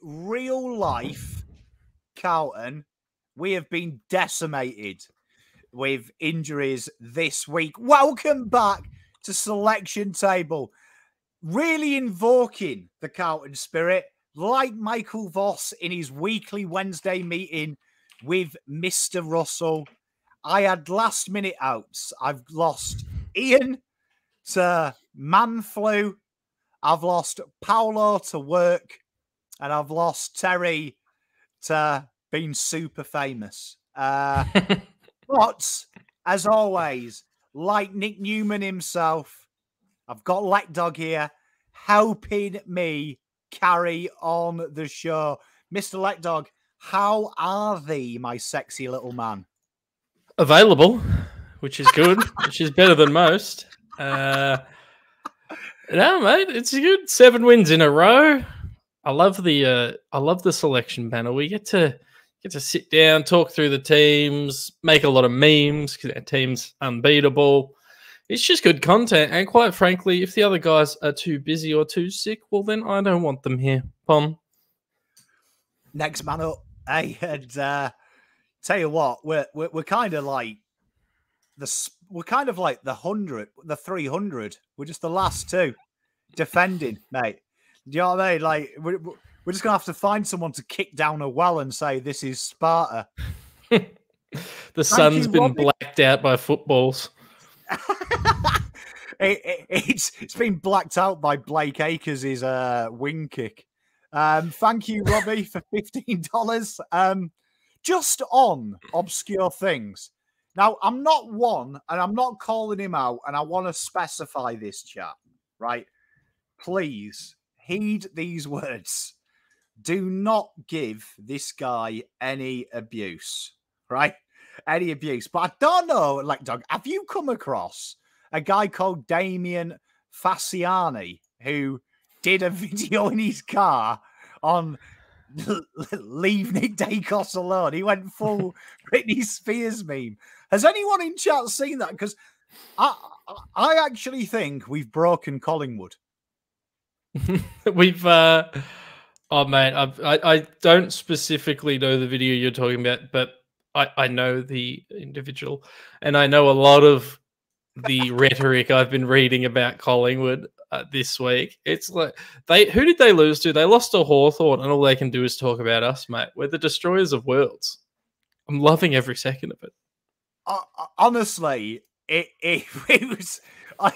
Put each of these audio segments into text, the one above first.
real life, Carlton, we have been decimated with injuries this week. Welcome back to Selection Table. Really invoking the Carlton spirit, like Michael Voss in his weekly Wednesday meeting with Mr. Russell. I had last minute outs. I've lost Ian to man flu. I've lost Paolo to work. And I've lost Terry to being super famous. Uh, but as always, like Nic Newman himself, I've got Lekdog here helping me carry on the show. Mr. Lekdog, how are thee, my sexy little man? Available, which is good, which is better than most. Uh, no, mate, it's good. Seven wins in a row. I love the uh, I love the selection panel. We get to get to sit down, talk through the teams, make a lot of memes because our team's unbeatable. It's just good content, and quite frankly, if the other guys are too busy or too sick, well, then I don't want them here. Pom. Next man up, hey, and uh, tell you what, we're we're, we're kind of like the we're kind of like the hundred, the three hundred. We're just the last two defending, mate. Do you know what I mean? Like we're, we're just gonna have to find someone to kick down a well and say this is Sparta. the Thank sun's been Robbie. blacked out by footballs. it, it, it's it's been blacked out by Blake Acres' uh, wing kick. Um, thank you, Robbie, for fifteen dollars. Um, just on obscure things. Now, I'm not one, and I'm not calling him out, and I want to specify this, chat. Right? Please heed these words. Do not give this guy any abuse, right? Any abuse. But I don't know, like, Doug, have you come across a guy called Damien Fasciani who did a video in his car on leave Nick Daicos alone. He went full Britney Spears meme. Has anyone in chat seen that? Because I, I actually think we've broken Collingwood. We've, uh, oh man, I, I, don't specifically know the video you're talking about, but I, I know the individual, and I know a lot of the rhetoric I've been reading about Collingwood uh, this week. It's like they, who did they lose to? They lost to Hawthorn, and all they can do is talk about us, mate. We're the destroyers of worlds. I'm loving every second of it. Uh, honestly, it, it it was.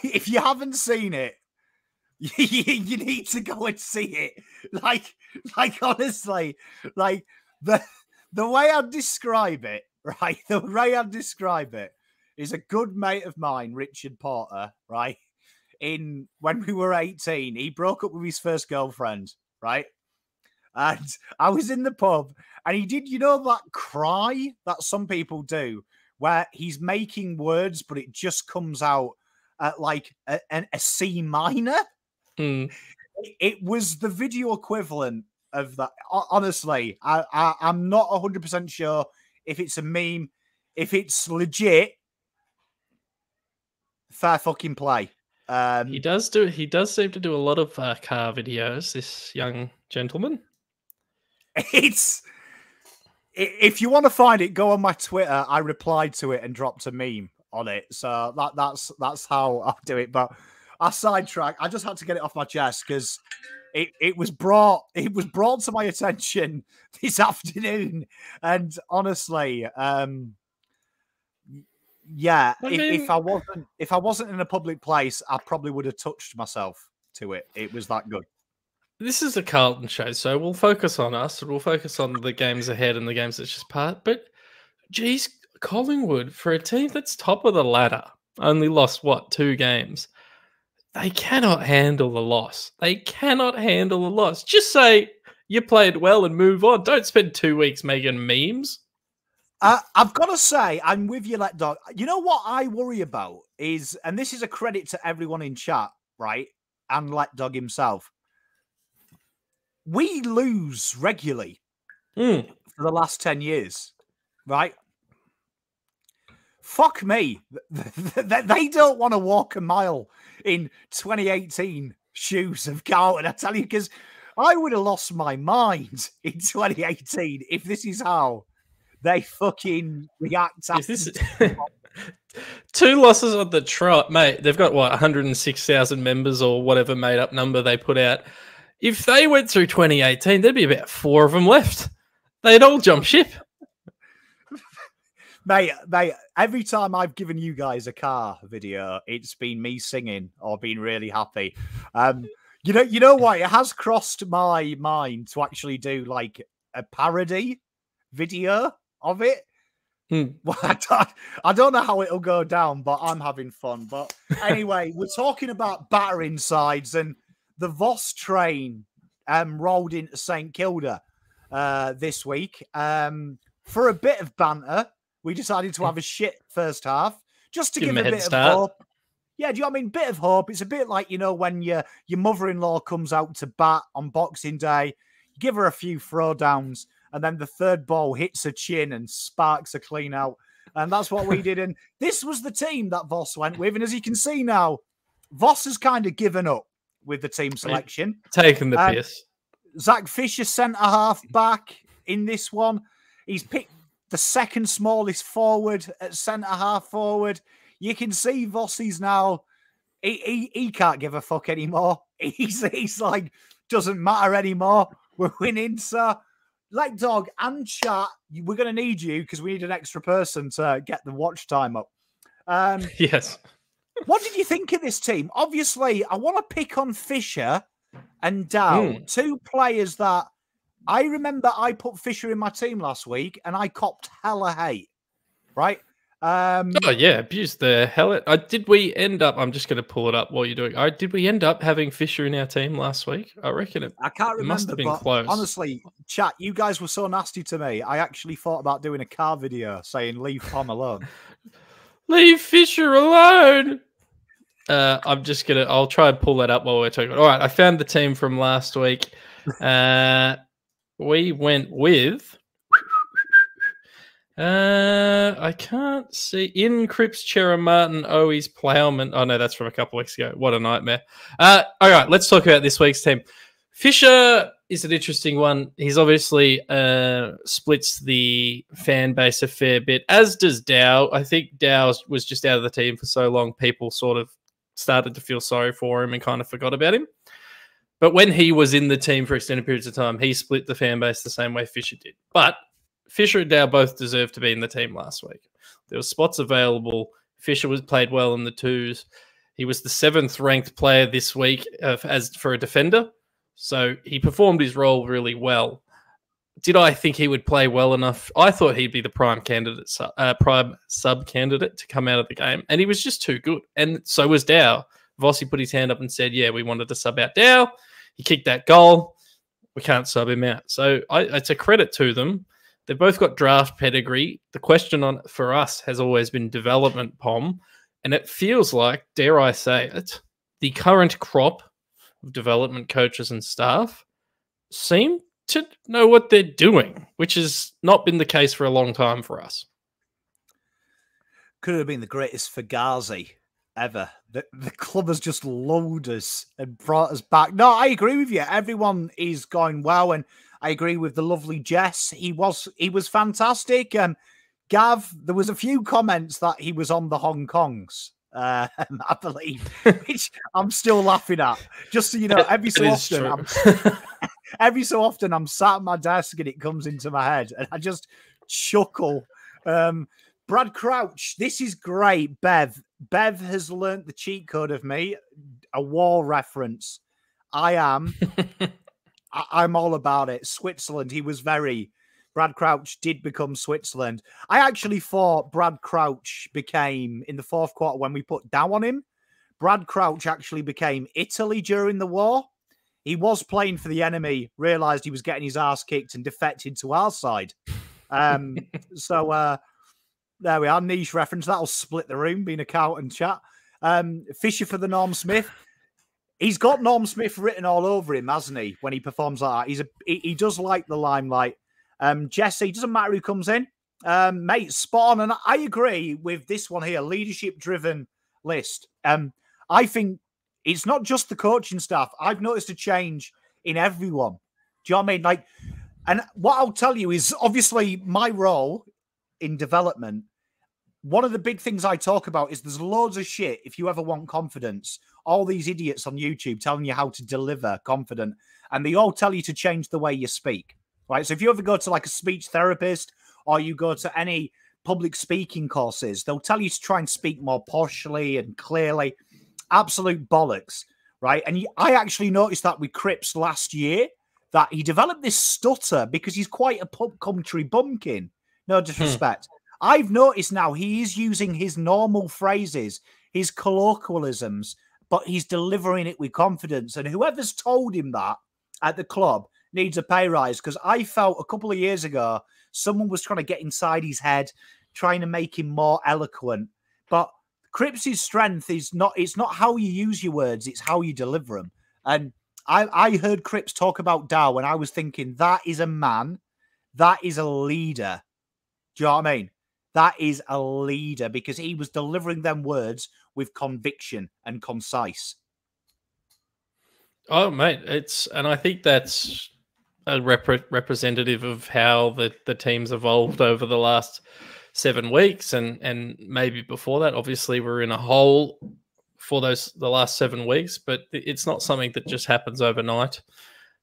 If you haven't seen it, you need to go and see it. Like, like honestly, like the the way I describe it, right? The way I describe it is a good mate of mine, Richard Porter, right? In when we were 18, he broke up with his first girlfriend, right? And I was in the pub and he did, you know, that cry that some people do where he's making words, but it just comes out at like a, a C minor. Mm. It, was the video equivalent of that. Honestly, I, I I'm not hundred percent sure if it's a meme, if it's legit. Fair fucking play. Um, he does do. He does seem to do a lot of uh, car videos. This young gentleman. It's. If you want to find it, go on my Twitter. I replied to it and dropped a meme on it. So that that's that's how I do it. But I sidetrack. I just had to get it off my chest because it, it was brought it was brought to my attention this afternoon, and honestly, um, yeah, I mean, if, if, I wasn't if I wasn't in a public place, I probably would have touched myself to it. It was that good. This is a Carlton show, so we'll focus on us. We'll focus on the games ahead and the games that's just part. But, geez, Collingwood for a team that's top of the ladder only lost what two games they cannot handle the loss. They cannot handle the loss. Just say you played well and move on. Don't spend two weeks making memes. Uh, I've got to say, I'm with you, Lekdog. You know what I worry about is, and this is a credit to everyone in chat, right? And Lekdog himself. We lose regularly mm. for the last 10 years, right? Fuck me. they don't want to walk a mile in 2018 shoes of Carlton. I tell you, because I would have lost my mind in 2018 if this is how they fucking react. Is this two losses on the trot, mate? They've got what 106,000 members or whatever made up number they put out. If they went through 2018, there'd be about four of them left. They'd all jump ship. Mate, mate, every time I've given you guys a car video, it's been me singing or being really happy. Um, you know, you know what? It has crossed my mind to actually do like a parody video of it. Hmm. Well, I don't, I don't know how it'll go down, but I'm having fun. But anyway, we're talking about battering sides, and the Voss train um, rolled into St Kilda uh, this week. Um, for a bit of banter, we decided to have a shit first half just to Give give, him a a bit start. of hope. Yeah, do you know what I mean? Bit of hope. It's a bit like, you know, when your your mother-in-law comes out to bat on Boxing Day, give her a few throwdowns, and then the third ball hits her chin and sparks a clean out. And that's what we did. And this was the team that Voss went with. And as you can see now, Voss has kind of given up with the team selection. Taking the Um, piss. Zach Fisher, centre half back in this one. He's picked the second smallest forward at centre half forward. You can see Vossi's now. He, he, he can't give a fuck anymore. He's he's like doesn't matter anymore. We're winning, so like dog and chat. We're gonna need you because we need an extra person to get the watch time up. Um, Yes. what did you think of this team? Obviously, I want to pick on Fisher and Dow, Hmm. two players that I remember I put Fisher in my team last week and I copped hella hate, right? Um, Oh yeah, abuse the hell. It. I did. We end up. I'm just going to pull it up while you're doing. I did. We end up having Fisher in our team last week. I reckon it. I can't It remember, must have been but close. honestly, chat, you guys were so nasty to me. I actually thought about doing a car video saying leave Tom alone. Leave Fisher alone. Uh, I'm just gonna. I'll try and pull that up while we're talking. All right, I found the team from last week. Uh, we went with. Uh, I can't see in Cripps, Cerra Martin, Owies, Plowman. Oh no, that's from a couple weeks ago. What a nightmare. Uh, all right, let's talk about this week's team. Fisher is an interesting one. He's obviously uh, splits the fan base a fair bit, as does Dow. I think Dow was just out of the team for so long, people sort of started to feel sorry for him and kind of forgot about him. But when he was in the team for extended periods of time, he split the fan base the same way Fisher did. But Fisher and Dow both deserved to be in the team last week. There were spots available. Fisher was played well in the twos. He was the seventh ranked player this week uh, as for a defender. So he performed his role really well. Did I think he would play well enough? I thought he'd be the prime candidate, uh, prime sub candidate to come out of the game, and he was just too good. And so was Dow. Vossi put his hand up and said, "Yeah, we wanted to sub out Dow." He kicked that goal. We can't sub him out. So I, it's a credit to them. They've both got draft pedigree. The question on for us has always been development pom, and it feels like, dare I say it, the current crop of development coaches and staff seem to know what they're doing, which has not been the case for a long time for us. Could have been the greatest Fugazi ever. The, the club has just lulled us and brought us back. No, I agree with you. Everyone is going well, and I agree with the lovely Jess. He was he was fantastic. Um, Gav, there was a few comments that he was on the Hong Kongs. Uh, I believe, which I'm still laughing at. Just so you know, every so often. I'm, every so often, I'm sat at my desk and it comes into my head, and I just chuckle. Um, Brad Crouch, this is great. Bev, Bev has learnt the cheat code of me, a war reference. I am. I, I'm all about it. Switzerland. He was very. Brad Crouch did become Switzerland. I actually thought Brad Crouch became in the fourth quarter when we put down on him. Brad Crouch actually became Italy during the war. He was playing for the enemy, realized he was getting his ass kicked, and defected to our side. Um, so uh, there we are. Niche reference. That'll split the room, being a cow and chat. Um, Fisher for the Norm Smith. He's got Norm Smith written all over him, hasn't he? When he performs like that, he's a he, he does like the limelight. Um, Jesse doesn't matter who comes in, um, mate. Spot on, and I agree with this one here. Leadership driven list. Um, I think it's not just the coaching staff. I've noticed a change in everyone. Do you know what I mean? Like, and what I'll tell you is obviously my role in development. One of the big things I talk about is there's loads of shit. If you ever want confidence, all these idiots on YouTube telling you how to deliver confident, and they all tell you to change the way you speak. Right. So if you ever go to like a speech therapist or you go to any public speaking courses, they'll tell you to try and speak more poshly and clearly. Absolute bollocks. Right. And I actually noticed that with Cripps last year that he developed this stutter because he's quite a pub country bumpkin. No disrespect. Hmm. I've noticed now he is using his normal phrases, his colloquialisms, but he's delivering it with confidence. And whoever's told him that at the club needs a pay rise because I felt a couple of years ago someone was trying to get inside his head, trying to make him more eloquent. But Cripps' strength is not it's not how you use your words, it's how you deliver them. And I, I heard Cripps talk about Dow and I was thinking that is a man, that is a leader. Do you know what I mean? That is a leader because he was delivering them words with conviction and concise. Oh, mate, it's and I think that's a rep- representative of how the the team's evolved over the last seven weeks, and and maybe before that. Obviously, we're in a hole for those the last seven weeks, but it's not something that just happens overnight.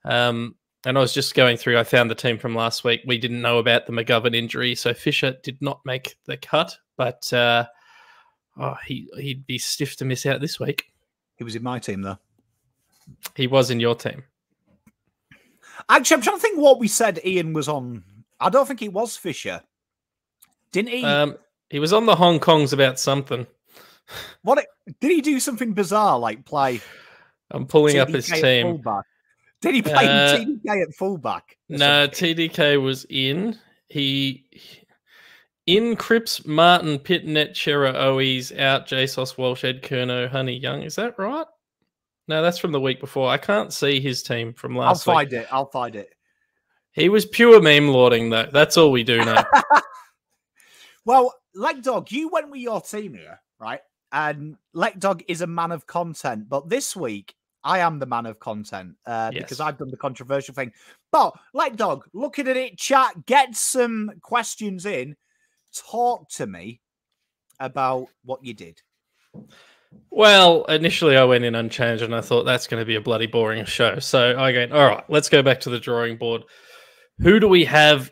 Um, and I was just going through. I found the team from last week. We didn't know about the McGovern injury, so Fisher did not make the cut. But uh, oh, he he'd be stiff to miss out this week. He was in my team though. He was in your team. Actually, I'm trying to think what we said. Ian was on. I don't think he was Fisher. Didn't he? Um, he was on the Hong Kongs about something. What did he do? Something bizarre like play? I'm pulling TDK up his team. Fullback? Did he play uh, TDK at fullback? No, TDK was in. He in Cripps, Martin, Pittonet, Cerra, Owies, out, JSOS, Walsh, Ed Curnow, Honey Young. Is that right? No, that's from the week before. I can't see his team from last week. I'll week. find it. I'll find it. He was pure meme lording, though. That's all we do know. well, Lekdog, you went with your team here, right? And Lekdog is a man of content. But this week, I am the man of content uh, yes. because I've done the controversial thing. But Lekdog, looking at it, chat, get some questions in. Talk to me about what you did. Well, initially I went in unchanged and I thought that's going to be a bloody boring show. So I went, all right, let's go back to the drawing board. Who do we have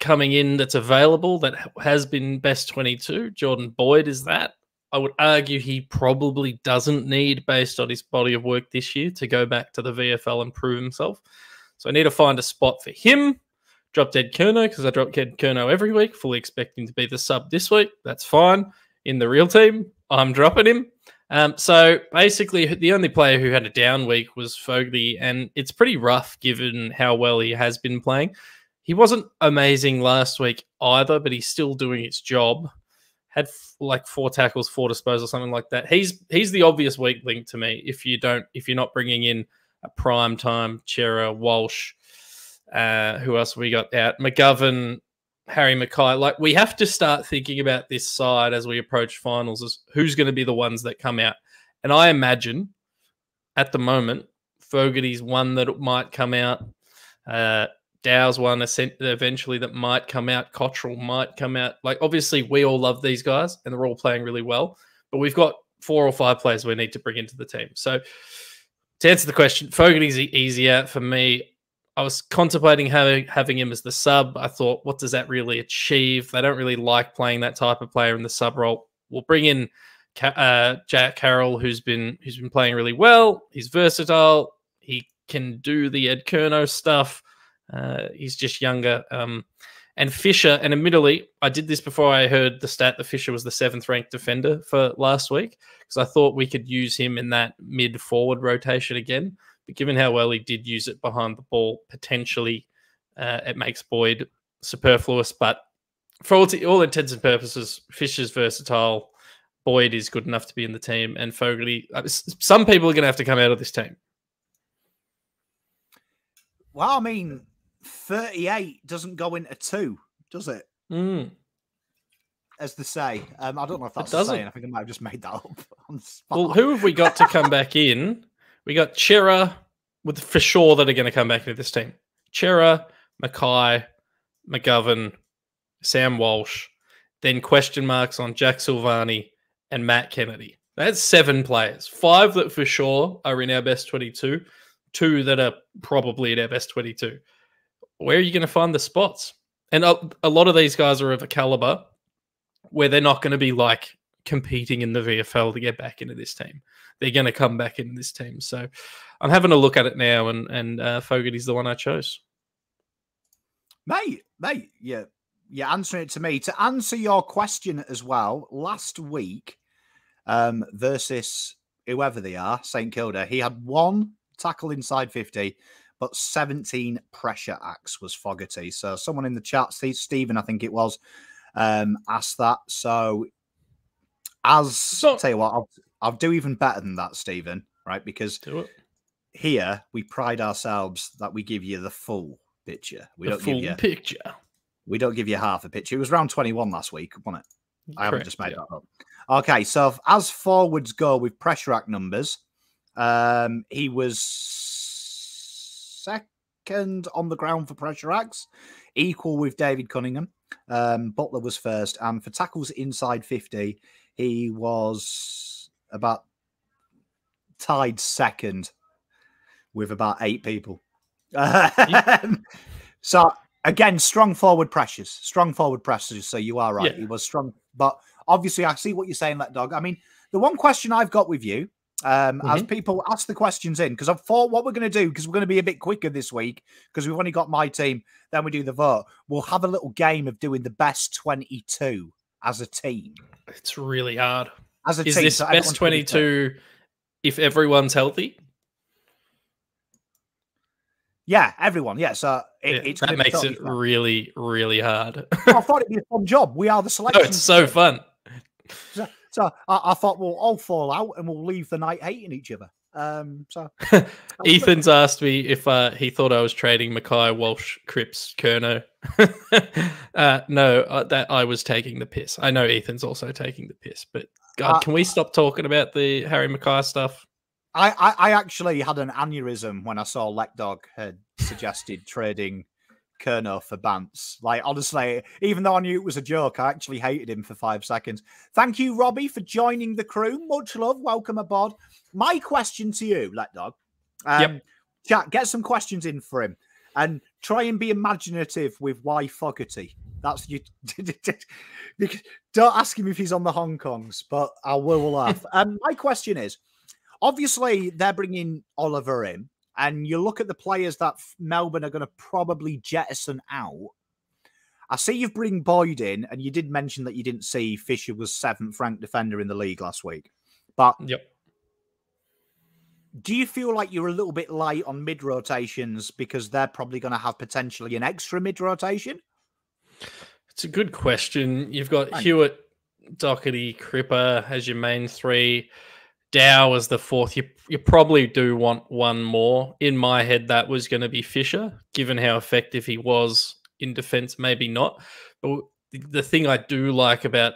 coming in that's available that has been best 22? Jordan Boyd is that. I would argue he probably doesn't need, based on his body of work this year, to go back to the VFL and prove himself. So I need to find a spot for him. Drop dead Curnow because I drop dead Curnow every week, fully expecting to be the sub this week. That's fine. In the real team, I'm dropping him. Um, so basically, the only player who had a down week was Fogarty, and it's pretty rough given how well he has been playing. He wasn't amazing last week either, but he's still doing his job. Had like four tackles, four disposals, something like that. He's he's the obvious weak link to me. If you don't, if you're not bringing in a prime time Cerra, Walsh, uh, who else we got out? McGovern, Harry McKay. Like we have to start thinking about this side as we approach finals who's going to be the ones that come out. And I imagine at the moment, Fogarty's one that might come out. Uh, Dow's one eventually that might come out. Cottrell might come out. Like obviously, we all love these guys and they're all playing really well. But we've got four or five players we need to bring into the team. So to answer the question, Fogarty's easier for me. I was contemplating having having him as the sub. I thought, what does that really achieve? They don't really like playing that type of player in the sub role. We'll bring in uh, Jack Carroll, who's been who's been playing really well. He's versatile. He can do the Ed Curnow stuff. Uh, he's just younger. Um, and Fisher, and admittedly, I did this before I heard the stat that Fisher was the seventh ranked defender for last week because I thought we could use him in that mid forward rotation again. But given how well he did use it behind the ball, potentially uh, it makes Boyd superfluous. But for all, t- all intents and purposes, Fisher's versatile. Boyd is good enough to be in the team, and Fogarty. Uh, some people are going to have to come out of this team. Well, I mean, 38 doesn't go into two, does it? Mm. As they say. Um, I don't know if that's the saying. I think I might have just made that up. well, who have we got to come back in? We got Cerra, with for sure that are going to come back into this team. Cerra, McKay, McGovern, Sam Walsh, then question marks on Jack Silvagni and Matt Kennedy. That's seven players. Five that for sure are in our best 22, two that are probably in our best 22. Where are you going to find the spots? And a, a lot of these guys are of a caliber where they're not going to be like competing in the VFL to get back into this team. They're going to come back into this team. So I'm having a look at it now, and and uh, Fogarty's the one I chose. Mate, mate, yeah, you're answering it to me. To answer your question as well, last week um, versus whoever they are, St Kilda, he had one tackle inside 50, but 17 pressure acts was Fogarty. So someone in the chat, Stephen, I think it was, um, asked that. So as so, tell you what, I'll, I'll do even better than that, Stephen, right? Because here we pride ourselves that we give you the full picture. We the don't full give you picture. We don't give you half a picture. It was round 21 last week, wasn't it? I haven't just made yeah. that up. Okay, so as forwards go with pressure act numbers, um, he was second on the ground for pressure acts, equal with David Cunningham. Um, Butler was first, and for tackles inside 50, he was about tied second with about eight people. Um, so again, strong forward pressures, strong forward pressures. So you are right. Yeah. He was strong, but obviously, I see what you're saying, Lekdog. I mean, the one question I've got with you, um, mm-hmm. as people ask the questions in, because I've thought what we're going to do, because we're going to be a bit quicker this week, because we've only got my team, then we do the vote. We'll have a little game of doing the best 22 as a team. It's really hard. As a Is team, this so best 22 if everyone's healthy? Yeah, everyone. Yeah, so it, yeah, that makes it fun. really, really hard. I thought it'd be a fun job. We are the selection. No, it's so fun. So, so I, I, thought we'll all fall out and we'll leave the night hating each other. Um, so Ethan's asked me if uh, he thought I was trading McKay, Walsh, Cripps, Curnow. uh, no, uh, that I was taking the piss. I know Ethan's also taking the piss, but God, uh, can we stop talking about the Harry Mackay stuff? I, I, I actually had an aneurysm when I saw Lekdog had suggested trading Curnow for Bants. Like, honestly, even though I knew it was a joke, I actually hated him for five seconds. Thank you, Robbie, for joining the crew. Much love. Welcome aboard. My question to you, Lekdog. Um, yep. Chat, get some questions in for him and try and be imaginative with why Fogarty. That's you. don't ask him if he's on the Hong Kongs, but I will laugh. um, my question is Obviously, they're bringing Oliver in, and you look at the players that Melbourne are going to probably jettison out. I see you've bring Boyd in, and you did mention that you didn't see Fisher was seventh ranked defender in the league last week. But yep. Do you feel like you're a little bit light on mid rotations because they're probably going to have potentially an extra mid rotation? It's a good question. You've got Hewett, Doherty, Cripper as your main three. Dow as the fourth. You you probably do want one more. In my head, that was going to be Fisher, given how effective he was in defense. Maybe not, but the thing I do like about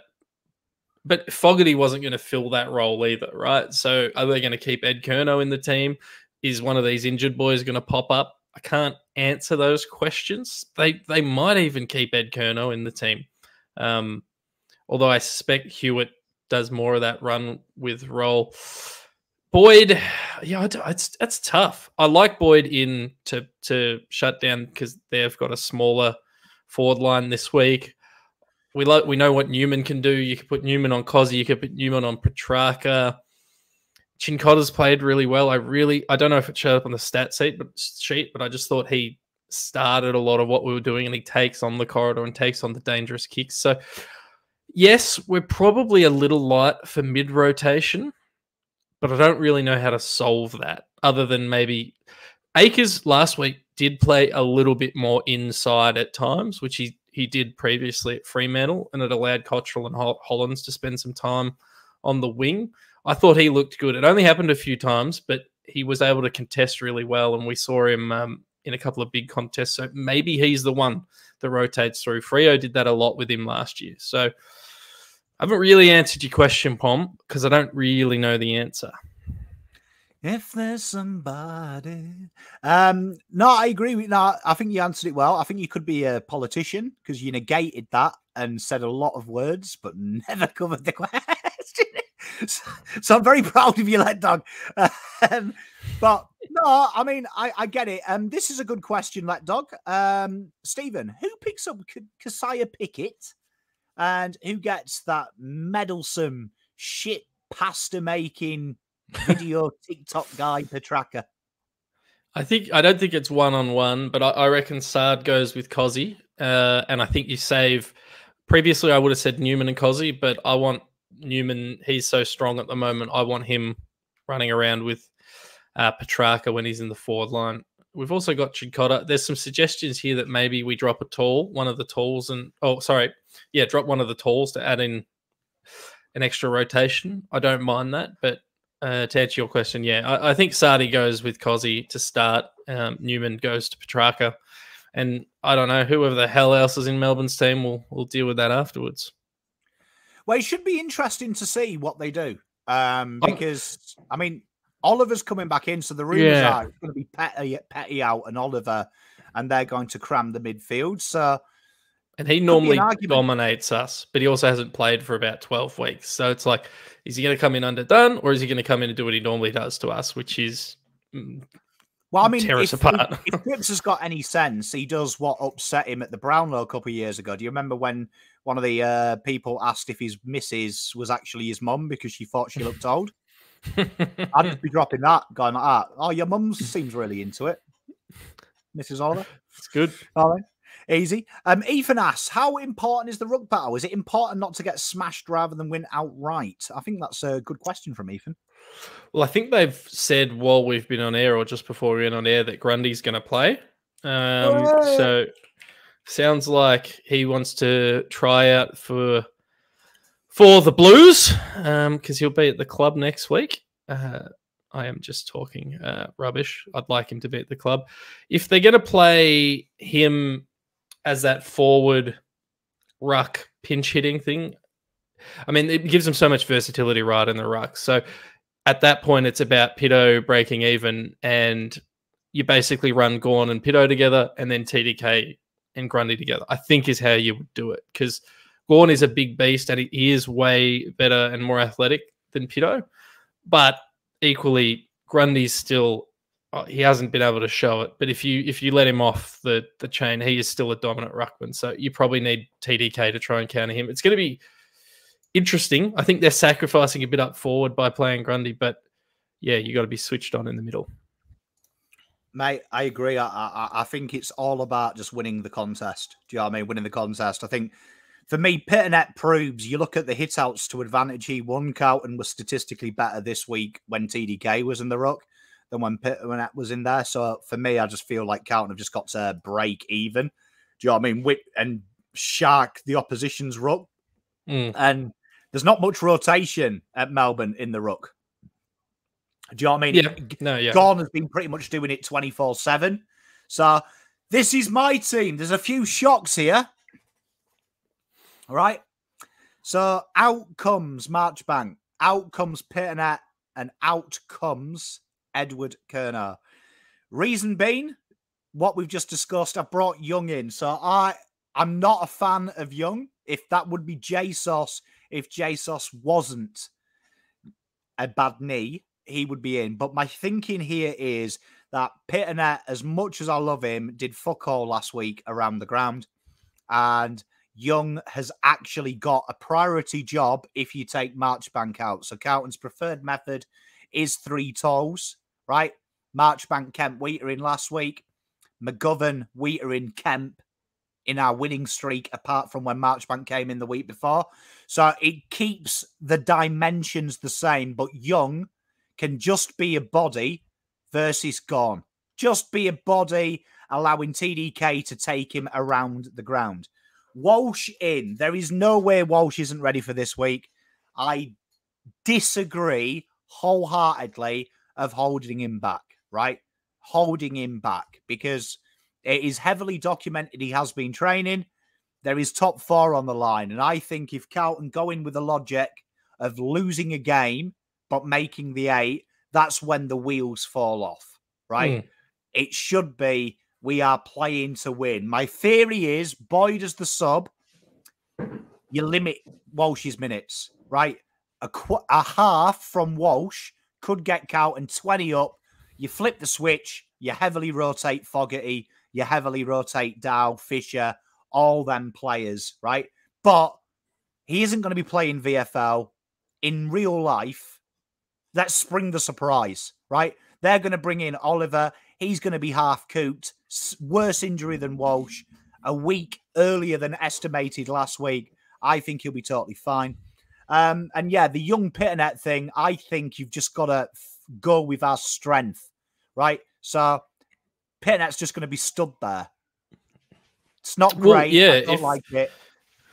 but Fogarty wasn't going to fill that role either, right? So are they going to keep Ed Curnow in the team? Is one of these injured boys going to pop up? I can't answer those questions. They they might even keep Ed Curnow in the team, um, although I suspect Hewett does more of that run with role. Boyd, yeah, it's it's tough. I like Boyd in to to shut down because they've got a smaller forward line this week. We like we know what Newman can do. You could put Newman on Kozzie, you could put Newman on Petracca. Cincotta's played really well. I really I don't know if it showed up on the stat sheet, but sheet, but I just thought he started a lot of what we were doing and he takes on the corridor and takes on the dangerous kicks. So yes, we're probably a little light for mid rotation, but I don't really know how to solve that other than maybe Acres last week did play a little bit more inside at times, which he, he did previously at Fremantle, and it allowed Cottrell and Hollands to spend some time on the wing. I thought he looked good. It only happened a few times, but he was able to contest really well, and we saw him um, in a couple of big contests. So maybe he's the one that rotates through. Freo did that a lot with him last year. So I haven't really answered your question, Pom, because I don't really know the answer. If there's somebody. Um, no, I agree with no, I think you answered it well. I think you could be a politician because you negated that and said a lot of words, but never covered the question. so, so I'm very proud of you, Lekdog. Um, but no, I mean, I, I get it. Um, this is a good question, Lekdog. Um, Stephen, who picks up K- Kysaiah Pickett and who gets that meddlesome shit pasta making video TikTok guy Petracca? I think I don't think it's one on one, but I, I, reckon Sard goes with Kozzie, uh, and I think you save. Previously, I would have said Newman and Kozzie, but I want Newman. He's so strong at the moment. I want him running around with uh, Petracca when he's in the forward line. We've also got Cincotta. There's some suggestions here that maybe we drop a tall, one of the talls, and oh, sorry, yeah, drop one of the talls to add in an extra rotation. I don't mind that, but uh, to answer your question, yeah, I, I think Sardi goes with Kozzie to start. Um, Newman goes to Petracca, and I don't know whoever the hell else is in Melbourne's team will we'll deal with that afterwards. Well, it should be interesting to see what they do um, because I mean Oliver's coming back in, so the rumors yeah. are it's going to be Petty, Petty out and Oliver, and they're going to cram the midfield. So and he normally dominates us, but he also hasn't played for about 12 weeks. So it's like, is he going to come in underdone or is he going to come in and do what he normally does to us, which is mm, well, I mean, tear if, us apart. if, if has got any sense, he does what upset him at the Brownlow a couple of years ago. Do you remember when one of the uh, people asked if his missus was actually his mum because she thought she looked old? I'd just be dropping that, going like that. Oh, your mum seems really into it, Mrs. Oliver. It's good. All right. Easy. Um, Ethan asks, how important is the ruck battle? Is it important not to get smashed rather than win outright? I think that's a good question from Ethan. Well, I think they've said while we've been on air or just before we went on air that Grundy's going to play. Um, so sounds like he wants to try out for for the Blues because um, he'll be at the club next week. Uh, I am just talking uh, rubbish. I'd like him to be at the club. If they're going to play him as that forward ruck pinch hitting thing. I mean, it gives them so much versatility right in the ruck. So at that point, it's about Pito breaking even, and you basically run Gawn and Pito together, and then TDK and Grundy together. I think is how you would do it because Gawn is a big beast, and he is way better and more athletic than Pito, but equally Grundy's still uh, he hasn't been able to show it. But if you if you let him off the the chain, he is still a dominant ruckman. So you probably need TDK to try and counter him. It's going to be interesting. I think they're sacrificing a bit up forward by playing Grundy, but yeah, you got to be switched on in the middle. Mate, I agree. I, I, I think it's all about just winning the contest. Do you know what I mean? Winning the contest. I think for me, Pittonet proves you look at the hitouts to advantage he won. Carlton was statistically better this week when TDK was in the ruck than when Pitt when that was in there. So for me, I just feel like Carlton have just got to break even. Do you know what I mean? Whip and shark the opposition's ruck, mm. and there's not much rotation at Melbourne in the ruck. Do you know what I mean? Yeah. No, yeah. Gawn has been pretty much doing it 24 7. So this is my team. There's a few shocks here. All right. So out comes Marchbank, out comes Pittonet, and out comes Edward Curnow. Reason being, what we've just discussed, I brought Young in. So I I'm not a fan of Young. If that would be JSOS, if JSOS wasn't a bad knee, he would be in. But my thinking here is that Pittonet, as much as I love him, did fuck all last week around the ground. And Young has actually got a priority job if you take Marchbank out. So Carlton's preferred method is three tolls right? Marchbank, Kemp, Weitering last week. McGovern, Weitering, Kemp in our winning streak, apart from when Marchbank came in the week before. So it keeps the dimensions the same, but Young can just be a body versus Gawn. Just be a body, allowing TDK to take him around the ground. Walsh in. There is no way Walsh isn't ready for this week. I disagree wholeheartedly of holding him back, right? Holding him back because it is heavily documented he has been training. There is top four on the line. And I think if Carlton go in with the logic of losing a game but making the eight, that's when the wheels fall off, right? Mm. It should be we are playing to win. My theory is Boyd as the sub, you limit Walsh's minutes, right? A, a half from Walsh could get Carlton 20 up. You flip the switch, you heavily rotate Fogarty, you heavily rotate Dow, Fisher, all them players, right? But he isn't going to be playing VFL in real life. Let's spring the surprise, right? They're going to bring in Oliver. He's going to be half cooped, worse injury than Walsh, a week earlier than estimated last week. I think he'll be totally fine. Um, and yeah, the young Pittonet thing, I think you've just got to go with our strength, right? So Pittonet's just going to be stood there. It's not great. Well, yeah, I don't if- like it.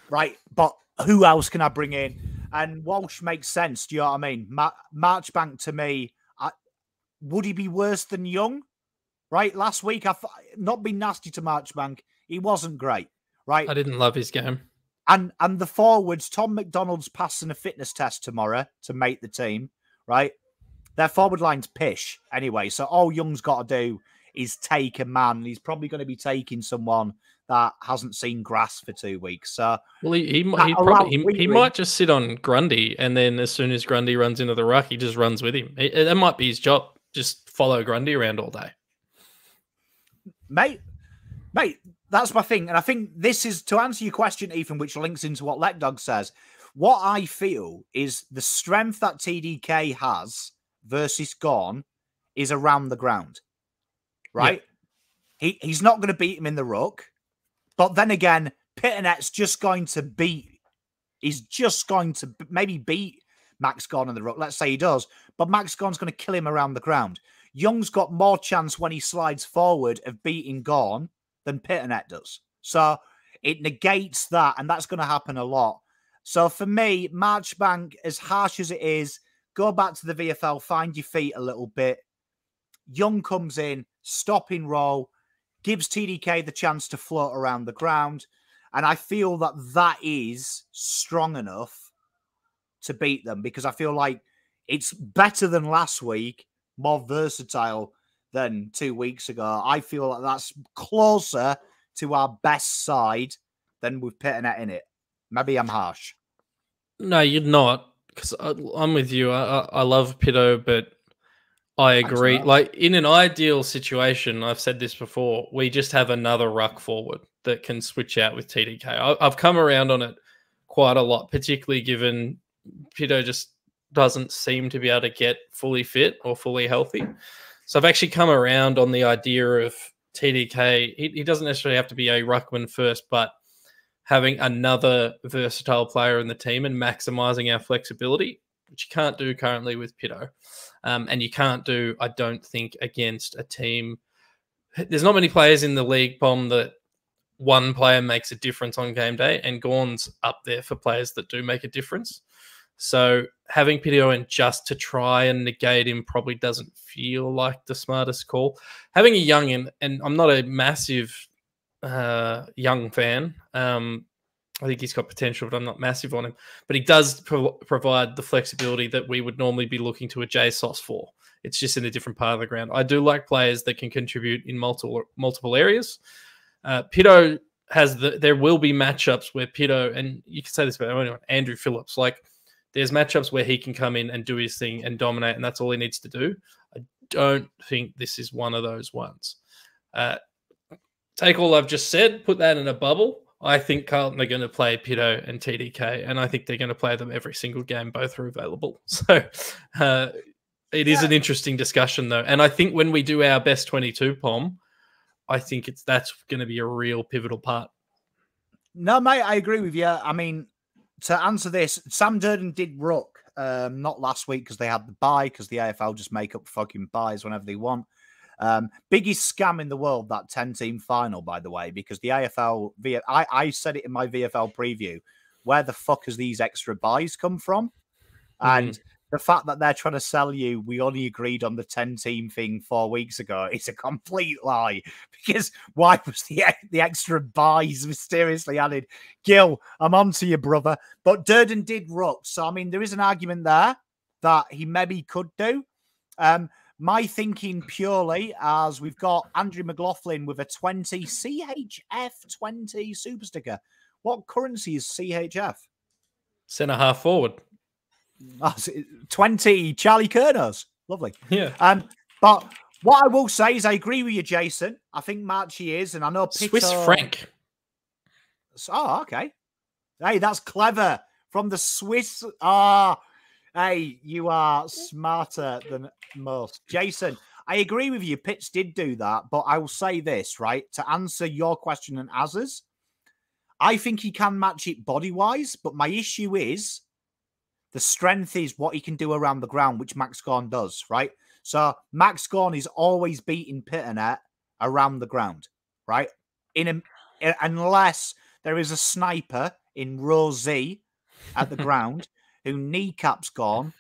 Right. But who else can I bring in? And Walsh makes sense. Do you know what I mean? Ma- Marchbank to me, I, would he be worse than Young? Right. Last week, I've not been nasty to Marchbank. He wasn't great. Right. I didn't love his game. And and the forwards, Tom McDonald's passing a fitness test tomorrow to make the team, right? Their forward line's pish anyway. So all Young's got to do is take a man. He's probably going to be taking someone that hasn't seen grass for two weeks. So Well, he he, probably he, he might just sit on Grundy, and then as soon as Grundy runs into the ruck, he just runs with him. It, that might be his job. Just follow Grundy around all day. Mate, mate, that's my thing. And I think this is to answer your question, Ethan, which links into what Lekdog says. What I feel is the strength that TDK has versus Gawn is around the ground, right? He he's not going to beat him in the ruck, but then again, Pittonet's just going to beat. He's just going to maybe beat Max Gawn in the ruck. Let's say he does, but Max Gawn's going to kill him around the ground. Young's got more chance when he slides forward of beating Gawn than Pittonet does. So it negates that, and that's going to happen a lot. So for me, Marchbank, as harsh as it is, go back to the VFL, find your feet a little bit. Young comes in, stopping role, gives TDK the chance to float around the ground. And I feel that that is strong enough to beat them because I feel like it's better than last week, more versatile than two weeks ago. I feel like that's closer to our best side than with Pittonet in it. Maybe I'm harsh. No, you're not, because I'm with you. I, I, I love Pitto, but I agree. Like in an ideal situation, I've said this before, we just have another ruck forward that can switch out with TDK. I, I've come around on it quite a lot, particularly given Pito just doesn't seem to be able to get fully fit or fully healthy. So I've actually come around on the idea of TDK. He, he doesn't necessarily have to be a ruckman first, but having another versatile player in the team and maximizing our flexibility, which you can't do currently with Pito. Um, and you can't do, I don't think, against a team. There's not many players in the league, Bomb, that one player makes a difference on game day, and Gawn's up there for players that do make a difference. So having Pitto in just to try and negate him probably doesn't feel like the smartest call. Having a young in, and I'm not a massive uh, young fan. Um, I think he's got potential, but I'm not massive on him. But he does pro- provide the flexibility that we would normally be looking to a JSOS for. It's just in a different part of the ground. I do like players that can contribute in multiple multiple areas. Uh, Pitto has the. There will be matchups where Pito and you can say this about anyone, Andrew Phillips. Like there's matchups where he can come in and do his thing and dominate, and that's all he needs to do. I don't think this is one of those ones. Uh, take all I've just said, put that in a bubble. I think Carlton are going to play Pito and TDK, and I think they're going to play them every single game. Both are available. So uh, it is an interesting discussion, though. And I think when we do our best 22 POM, I think it's that's going to be a real pivotal part. No, mate, I agree with you. I mean, to answer this, Sam Durden did ruck, um, not last week because they had the bye because the AFL just make up fucking byes whenever they want. Um, biggest scam in the world that 10 team final, by the way, because the AFL, I, I said it in my VFL preview. Where the fuck has these extra byes come from? And the fact that they're trying to sell you, we only agreed on the 10 team thing four weeks ago, is a complete lie. Because why was the, the extra buys mysteriously added? Gil, I'm on to you, brother. But Durdin did ruck. So, I mean, there is an argument there that he maybe could do. Um, my thinking purely as we've got Andrew McLaughlin with a 20 CHF 20 super sticker. What currency is CHF? Centre half forward. Oh, 20 Charlie Curnows. Lovely. Yeah. Um, but what I will say is I agree with you, Jason. I think Marchi is, and I know Pito... Swiss Frank. Oh, okay. Hey, that's clever. From the Swiss. Ah, hey, you are smarter than most. Jason, I agree with you. Pitts did do that, but I will say this, right? To answer your question and Az's, I think he can match it body wise, but my issue is the strength is what he can do around the ground, which Max Gawn does, right? So Max Gawn is always beating Pittonet around the ground, right? In a, eh, unless there is a sniper in row Z at the ground who kneecaps Gawn,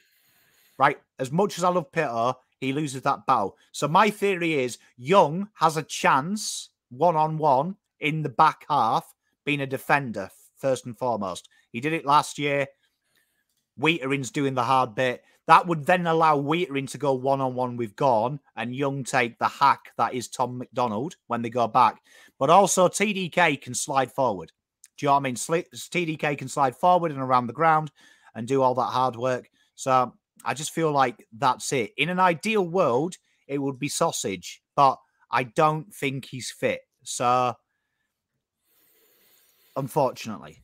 right? As much as I love Pitter, he loses that battle. So my theory is Young has a chance one on one in the back half being a defender first and foremost. He did it last year. Weiterin's doing the hard bit. That would then allow Weitering to go one on one with Gawn and Young take the hack that is Tom McDonald when they go back. But also TDK can slide forward. Do you know what I mean? TDK can slide forward and around the ground and do all that hard work. So I just feel like that's it. In an ideal world, it would be sausage, but I don't think he's fit. So unfortunately.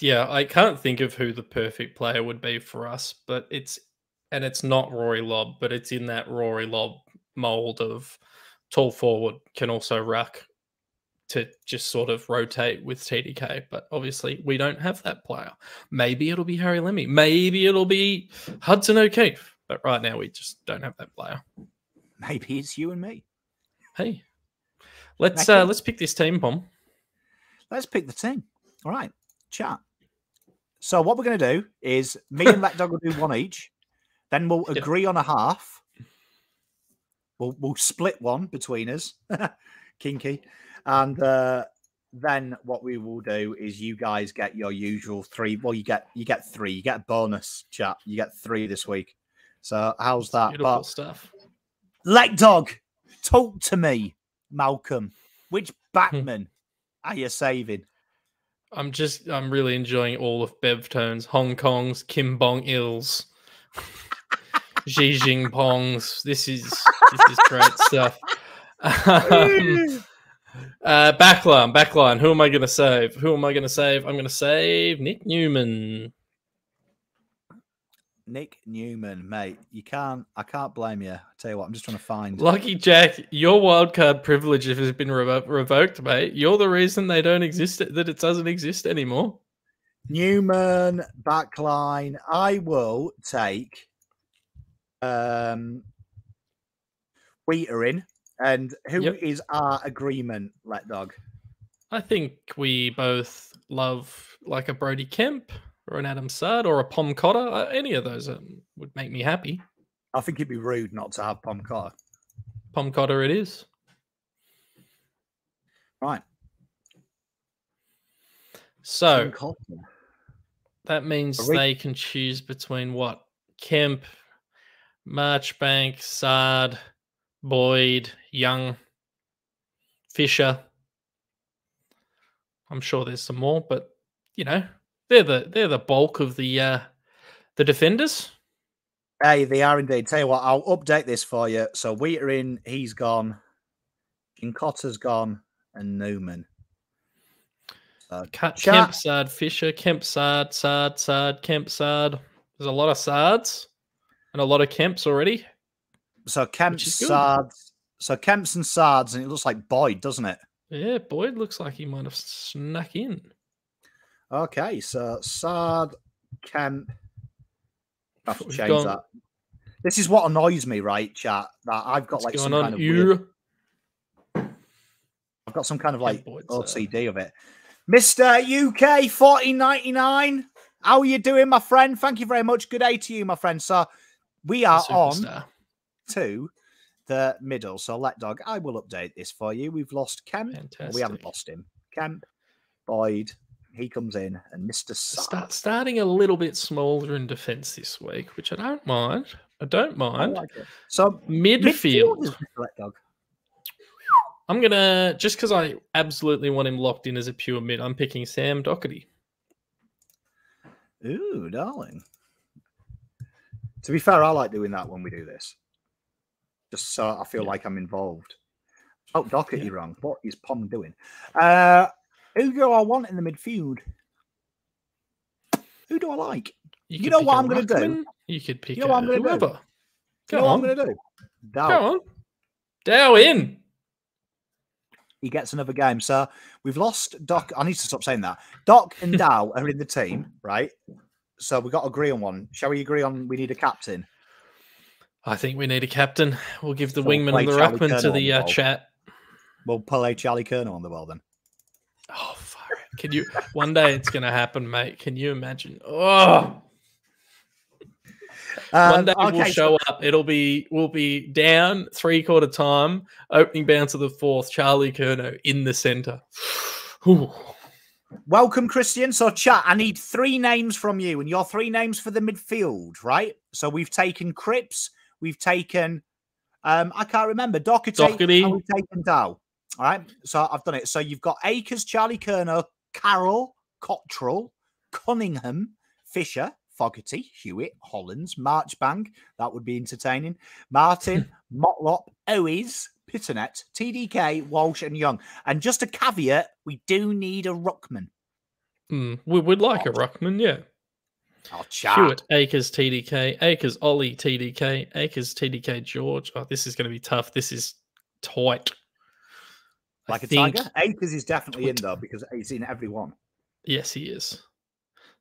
Yeah, I can't think of who the perfect player would be for us, but it's and it's not Rory Lobb, but it's in that Rory Lobb mold of tall forward can also ruck to just sort of rotate with TDK. But obviously, we don't have that player. Maybe it'll be Harry Lemmey. Maybe it'll be Hudson O'Keeffe. But right now, we just don't have that player. Maybe it's you and me. Hey, let's uh, let's pick this team, Pom. Let's pick the team. All right, chat. So what we're going to do is me and Lekdog will do one each. Then we'll agree on a half. We'll we'll split one between us. Kinky. And uh, then what we will do is you guys get your usual three. Well, you get you get three. You get a bonus chat. You get three this week. So how's that? Beautiful but, stuff. Lekdog, talk to me, Malcolm. Which Batman are you saving? I'm just I'm really enjoying all of Bev Tones, Hong Kong's, Kim Bong Il's, Xi Jinping's. This is this is great stuff. Um, uh, backline, backline. Who am I going to save? Who am I going to save? I'm going to save Nic Newman. Nic Newman, mate. You can't. I can't blame you. I tell you what, I'm just trying to find. Lucky Jack, your wildcard privilege has been revo- revoked, mate. You're the reason they don't exist. That it doesn't exist anymore. Newman backline. I will take um Weitering. And who yep. is our agreement, Lekdog? I think we both love like a Brodie Kemp or an Adam Saad or a Pom Cotter. Uh, any of those um, would make me happy. I think it'd be rude not to have Pom Cotter. Pom Cotter it is. Right. So that means they can choose between what? Kemp, Marchbank, Saad, Boyd, Young, Fisher. I'm sure there's some more, but you know, they're the they're the bulk of the uh the defenders. Hey, they are indeed. Tell you what, I'll update this for you. So Weitering, he's gone. Kinkotter's gone, and Newman. Uh, Kemp, Saad, Fisher, Kemp, Saad, Saad, Saad, Kemp, Saad. There's a lot of Saads and a lot of Kemps already. So Kemp's Saads. So Kemp's and Saads, and it looks like Boyd, doesn't it? Yeah, Boyd looks like he might have snuck in. Okay, so Saad, Kemp. I have to change gone... that. This is what annoys me, right, chat? That I've got What's like some kind of weird... I've got some kind of like OCD of it. Mr. UK 1499. How are you doing, my friend? Thank you very much. Good day to you, my friend. So we are on to the middle. So Lekdog, I will update this for you. We've lost Kemp. Fantastic. We haven't lost him. Kemp, Boyd, he comes in, and Mr. Start, starting a little bit smaller in defence this week, which I don't mind. I don't I mind. like it. So Midfield. Lekdog. I'm gonna just because I absolutely want him locked in as a pure mid. I'm picking Sam Docherty. Ooh, darling. To be fair, I like doing that when we do this. Just so I feel Yeah. like I'm involved. Oh, Docherty Yeah. wrong. What is Pong doing? Uh, who do I want in the midfield? Who do I like? You could know what I'm gonna do? You could pick know what a I'm gonna do? whoever. You Go know what on, I'm going to do? Dow. go on. Dow in. He gets another game. So we've lost Doc. I need to stop saying that. Doc and Dow are in the team, right? So we've got to agree on one. Shall we agree on we need a captain? I think we need a captain. We'll give the So we'll wingman play and the Charlie ruckman Curnow to the the uh, chat. We'll play Charlie Curnow on the ball then. Oh, out. Can you? One day it's going to happen, mate. Can you imagine? Oh, one Um, day we'll okay, so show up. It'll be we'll be down three quarter time, opening bounce of the fourth. Charlie Curnow in the center. Ooh. welcome, Christian. So, chat, I need three names from you, and your three names for the midfield, right? So we've taken Cripps, we've taken, um, I can't remember, Docherty, Docherty. and we've taken Dow. All right. So I've done it. So you've got Acres, Charlie Curnow, Carroll, Cottrell, Cunningham, Fisher, Fogarty, Hewett, Hollands, Marchbank. That would be entertaining. Martin, Motlop, Owies, Pittonet, TDK, Walsh, and Young. And just a caveat: we do need a ruckman. Hmm, we would like a ruckman, yeah. Oh, chat. Hewett, Acres, TDK, Acres, Ollie, TDK, Acres, TDK, George. Oh, this is going to be tough. This is tight. I Like a think- tiger. Acres is definitely in though because he's in every one. Yes, he is.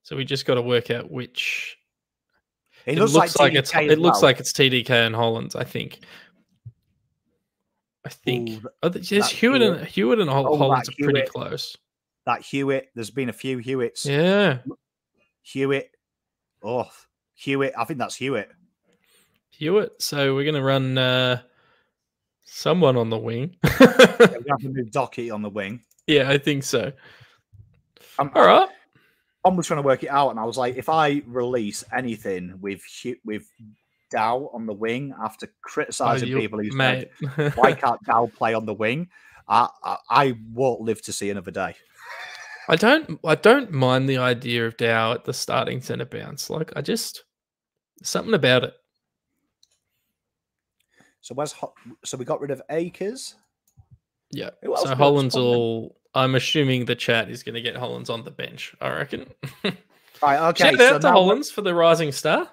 So we just got to work out which. It, It looks, like, it's. TDK as It looks like it's TDK and Hollands. I think. I think. Ooh, Oh, th- yes, that Hewett and Hewett. Hewett and Hol- Oh, Hollands are pretty close. that Hewett. There's been a few Hewetts. Yeah, Hewett. Oh, Hewett. I think that's Hewett. Hewett. So we're gonna run uh, someone on the wing. Yeah, we have to move Docky on the wing. yeah, I think so. Um, All right. Tom was trying to work it out, and I was like, if I release anything with with Dow on the wing after Oh, criticizing you- people who said, mate. why can't Dow play on the wing? I, I I won't live to see another day. I don't I don't mind the idea of Dow at the starting centre bounce. Like I just something about it. So where's Ho- so we got rid of Acres. Yeah. So Holland's all I'm assuming the chat is gonna get Hollands on the bench, I reckon. Right, okay. Shout so out to Hollands for the rising star.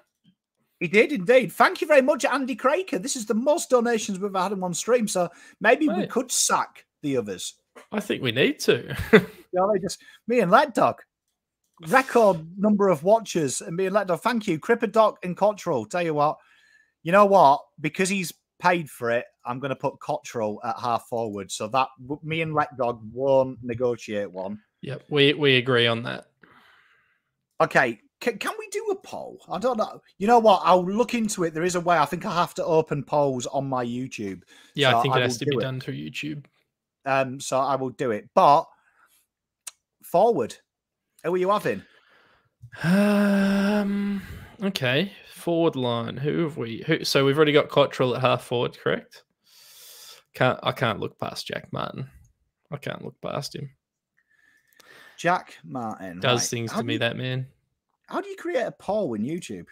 He did indeed. Thank you very much, Andy Craker. This is the most donations we've had in one stream, so maybe we could sack the others. I think we need to. Yeah, they just me and Lekdog. Record number of watchers and me and Lekdog. Thank you, Cripper Doc and Cottrell. Tell you what, you know what? Because he's paid for it, I'm going to put Cottrell at half forward. So that me and Lekdog won't negotiate one. yep, we we agree on that. Okay, can, can we do a poll? I don't know. You know what? I'll look into it. There is a way. I think I have to open polls on my YouTube. Yeah, So I think I it has to be it. done through YouTube. Um, so I will do it. But forward, who are you having? Um okay. Forward line. Who have we who so we've already got Cottrell at half forward, correct? Can't I can't look past Jack Martin. I can't look past him. Jack Martin. Does right. things How to me you- that man. How do you create a poll in YouTube?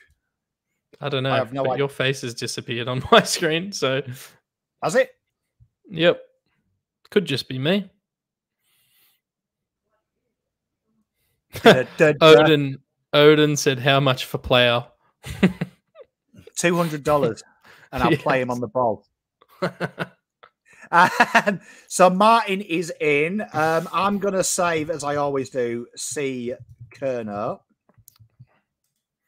I don't know. I have no but idea. your face has disappeared on my screen, so Has it? yep. Could just be me. Odin Odin said how much for player? Two hundred dollars, and I'll play him on the ball. Um, so Martin is in. Um, I'm gonna save as I always do. C Curnow.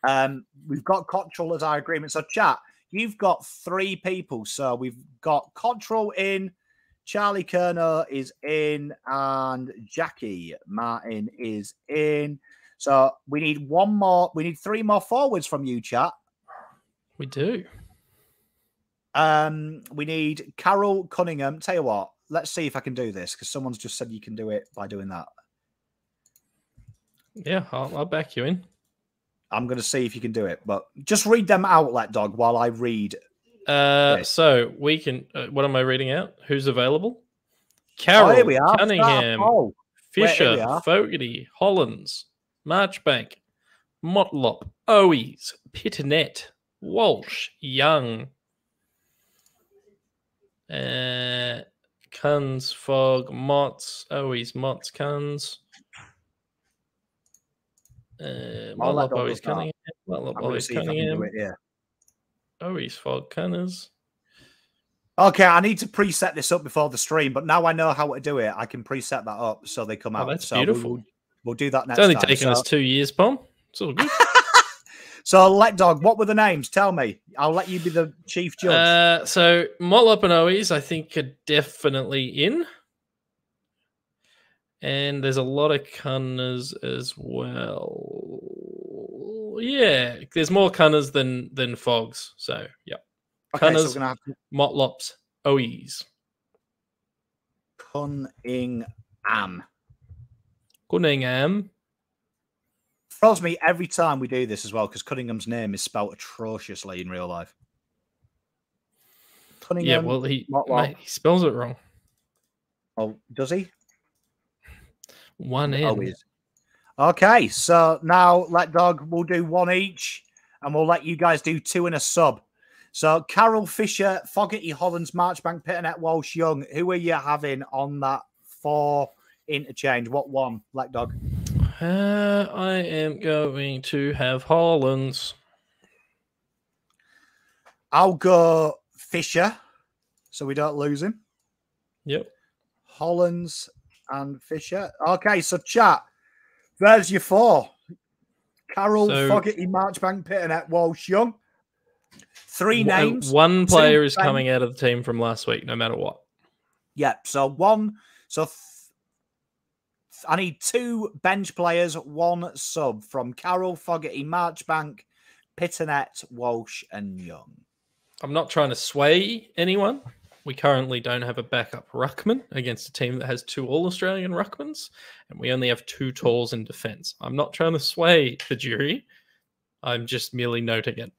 Um, we've got Cottrell as our agreement. So chat, you've got three people. So we've got Cottrell in, Charlie Curnow is in, and Jackie Martin is in. So we need one more. We need three more forwards from you, chat. we do. Um, we need Carroll Cunningham. Tell you what, let's see if I can do this because someone's just said you can do it by doing that. Yeah, I'll, I'll back you in. I'm going to see if you can do it, but just read them out, Lekdog, while I read. Uh, so we can. Uh, what am I reading out? Who's available? Oh, we are. Cunningham, Oh, Fisher. Fogarty, Hollands, Marchbank, Motlop, Owies, Pittonet, Walsh, Young, uh, Cuns, Fogg, Motts, Owies, Motts, Cuns. Uh, I'll let Motlop, Doug Owies, start. Cunningham, Motlop, I'm going Owies, see if I can do Cunningham, it here. Owies, Fogg, Cunners. Okay, I need to preset this up before the stream, but now I know how to do it. I can preset that up so they come Oh, out. that's so we beautiful. will- We'll, do that next It's only time. taken so, us two years, Pom. It's all good. so, Lekdog. What were the names? Tell me. I'll let you be the chief judge. Uh, so Motlop and Owies, I think, are definitely in. And there's a lot of Cunners as well. Yeah, there's more Cunners than than Fogs. So yeah, okay, so Cunners. gonna have Motlops, Owies, Cunningham. Cunningham. Throws me every time we do this as well because Cunningham's name is spelled atrociously in real life. Cunningham. Yeah, well he mate, he spells it wrong. oh, does he? One N. Oh, is. Okay, so now Lekdog. We'll do one each, and we'll let you guys do two and a sub. So Carroll Fisher, Fogarty, Hollands, Marchbank, Pittonet, Walsh, Young. Who are you having on that four interchange? What one, Black dog? Uh, I am going to have Hollands. I'll go Fisher, so we don't lose him. Yep. Hollands and Fisher. Okay, so chat. There's your four. Carroll, So- Fogarty, Marchbank, Pittonet, Walsh, Young. Three names. One player is coming out of the team from last week, no matter what. Yep. So one. So I need two bench players, one sub from Carroll, Fogarty, Marchbank, Pittonet, Walsh, and Young. I'm not trying to sway anyone. We currently don't have a backup ruckman against a team that has two All Australian ruckmans, and we only have two talls in defence. I'm not trying to sway the jury. I'm just merely noting it.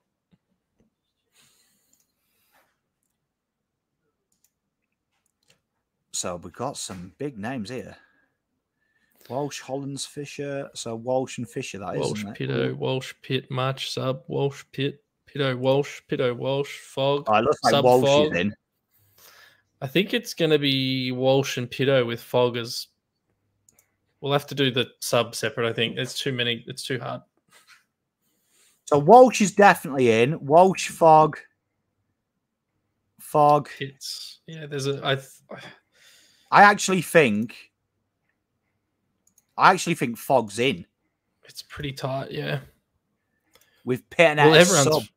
So we've got some big names here. Walsh, Hollands, Fisher. So Walsh and Fisher, that is, Walsh, isn't it? Pitto, Walsh, Pitt, March, Sub, Walsh, Pitt, Pitto, Walsh, Pitto, Walsh, Fog. Oh, it looks like Sub Walsh Fog. is in. I think it's going to be Walsh and Pitto with Fog as. We'll have to do the sub separate. I think it's too many. It's too hard. So Walsh is definitely in. Walsh, Fog, Fog. It's yeah. There's a. I. I actually think. I actually think Fog's in It's pretty tight. Yeah. with Pittonet Well, as everyone's sub.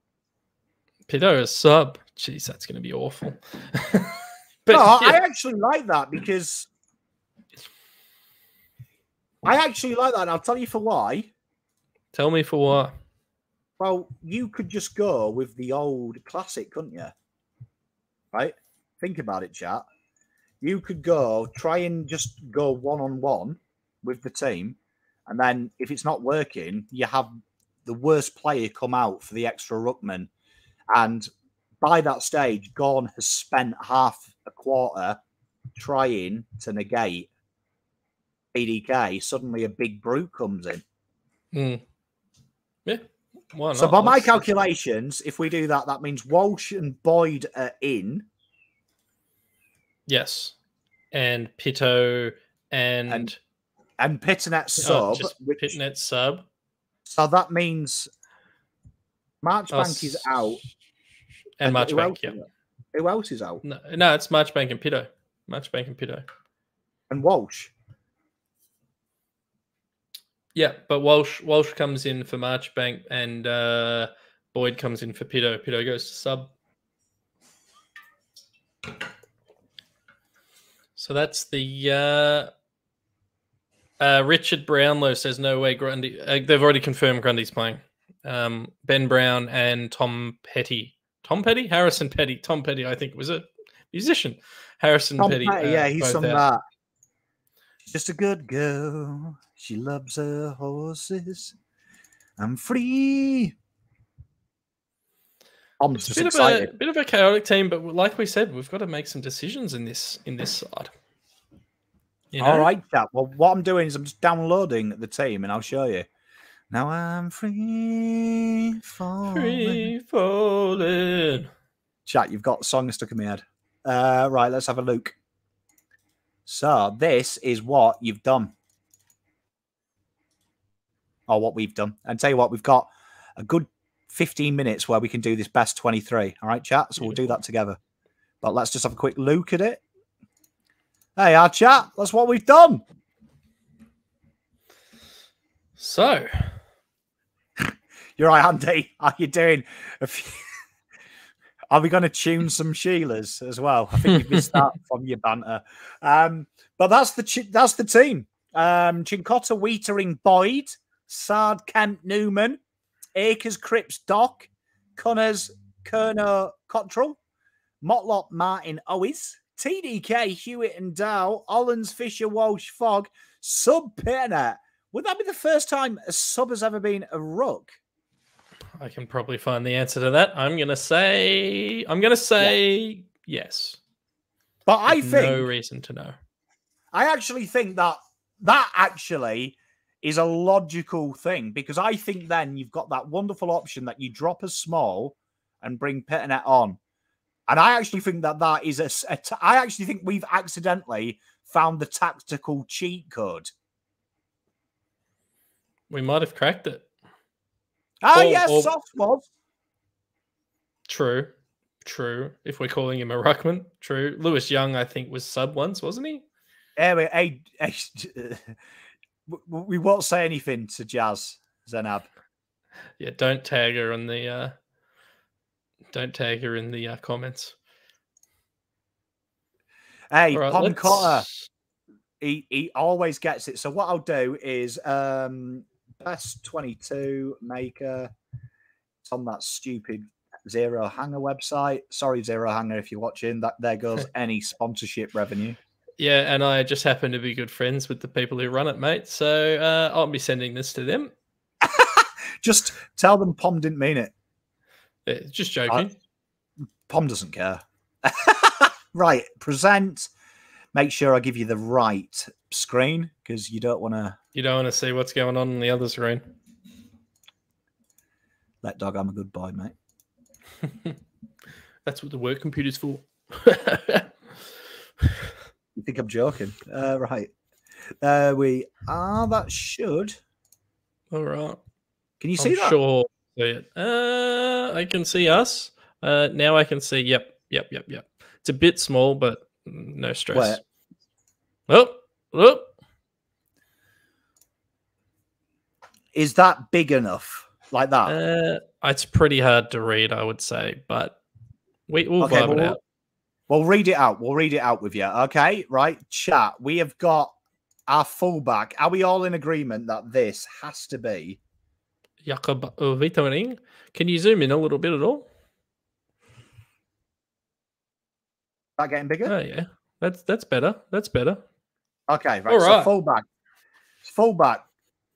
Pitto as sub. Jeez, that's going to be awful. but no, I actually like that because I actually like that. And I'll tell you for why. tell me for what. Well, you could just go with the old classic, couldn't you? Right? Think about it, chat. You could go try and just go one on one with the team, and then if it's not working, you have the worst player come out for the extra ruckman, and by that stage, Gawn has spent half a quarter trying to negate PDK. Suddenly, a big brute comes in. Hmm. Yeah. Why not? So, by my calculations, if we do that, that means Walsh and Boyd are in. Yes. And Pitto and, And and Pittonet uh, sub. just which- sub. so that means Marchbank is out. And else Marchbank, yeah. Who else is out? No, no, it's Marchbank and Pitto. Marchbank and Pitto. And Walsh. Yeah, but Walsh Walsh comes in for Marchbank and uh, Boyd comes in for Pitto. Pitto goes to sub. So that's the uh, uh, Richard Brownlow says no way Grundy. Uh, they've already confirmed Grundy's playing. Um, ben Brown and Tom Petty. Tom Petty, Harrison Petty. Tom Petty, I think was a musician. Harrison Tom Petty. Petty, uh, yeah, he's both some out. just a good girl. She loves her horses. I'm free. I'm It's a just bit excited. of a bit of a chaotic team, but like we said, we've got to make some decisions in this in this side. You know? right, chat. Well, what I'm doing is I'm just downloading the team, and I'll show you. Now I'm free falling. Free falling. Chat, you've got song stuck in my head. Uh, right, let's have a look. So this is what you've done, or what we've done. And tell you what, we've got a good 15 minutes where we can do this best 23. All right, chat. So we'll do that together. But let's just have a quick look at it. Hey, our chat. That's what we've done. So You're right, Andy. How you doing? Are we going to tune some Sheilas as well? I think you missed that from your banter. Um, but that's the that's the team. Um, Chincotta, Weitering, Boyd, Saad, Kent, Newman, Acres, Cripps, Doc, Connors, Curnow, Cottrell, Motlop, Martin, Owies, TDK, Hewett and Dow, Ollens, Fisher, Walsh, Fogg, Sub Pittonet. Would that be the first time a sub has ever been a rook? I can probably find the answer to that. I'm gonna say I'm gonna say yes. But I With think no reason to know. I actually think that that actually is a logical thing because I think then you've got that wonderful option that you drop a small and bring Pittonet on. And I actually think that that is a, a t- I actually think we've accidentally found the tactical cheat code. We might have cracked it. Ah, Or- yes, or- soft was. True. True. If we're calling him a ruckman, true. Lewis Young, I think, was sub once, wasn't he? Anyway, hey, hey, w- w- we won't say anything to Jazz Zenab. Yeah, don't tag her on the uh don't tag her in the uh, comments. Hey, All right, Pom Cotter. let's- he he always gets it. So what I'll do is um best 22 maker. It's on that stupid Zero Hanger website. Sorry, Zero Hanger, if you're watching. That there goes any sponsorship revenue. Yeah, and I just happen to be good friends with the people who run it, mate. So uh, I'll be sending this to them. Just tell them Pom didn't mean it. Just joking. Pom doesn't care. right, present. Make sure I give you the right screen because you don't want to you don't want to see what's going on in the other screen. Lekdog. I'm a good boy, mate. That's what the work computer's for. You think I'm joking? Uh, right. There we are. That should. All right. Can you see I'm that? sure. See it. Uh, I can see us. Uh, now I can see. Yep, yep, yep, yep. It's a bit small, but no stress. Where? Oh, oh. Is that big enough? Like that? Uh, it's pretty hard to read, I would say, but we will Okay, vibe well, it we'll- out. We'll read it out. We'll read it out with you. Okay, right? Chat. We have got our fullback. Are we all in agreement that this has to be? Jacob uh, Weitering. Can you zoom in a little bit at all? That getting bigger? Oh yeah, that's that's better. That's better. Okay, right. all So right. fullback. Fullback.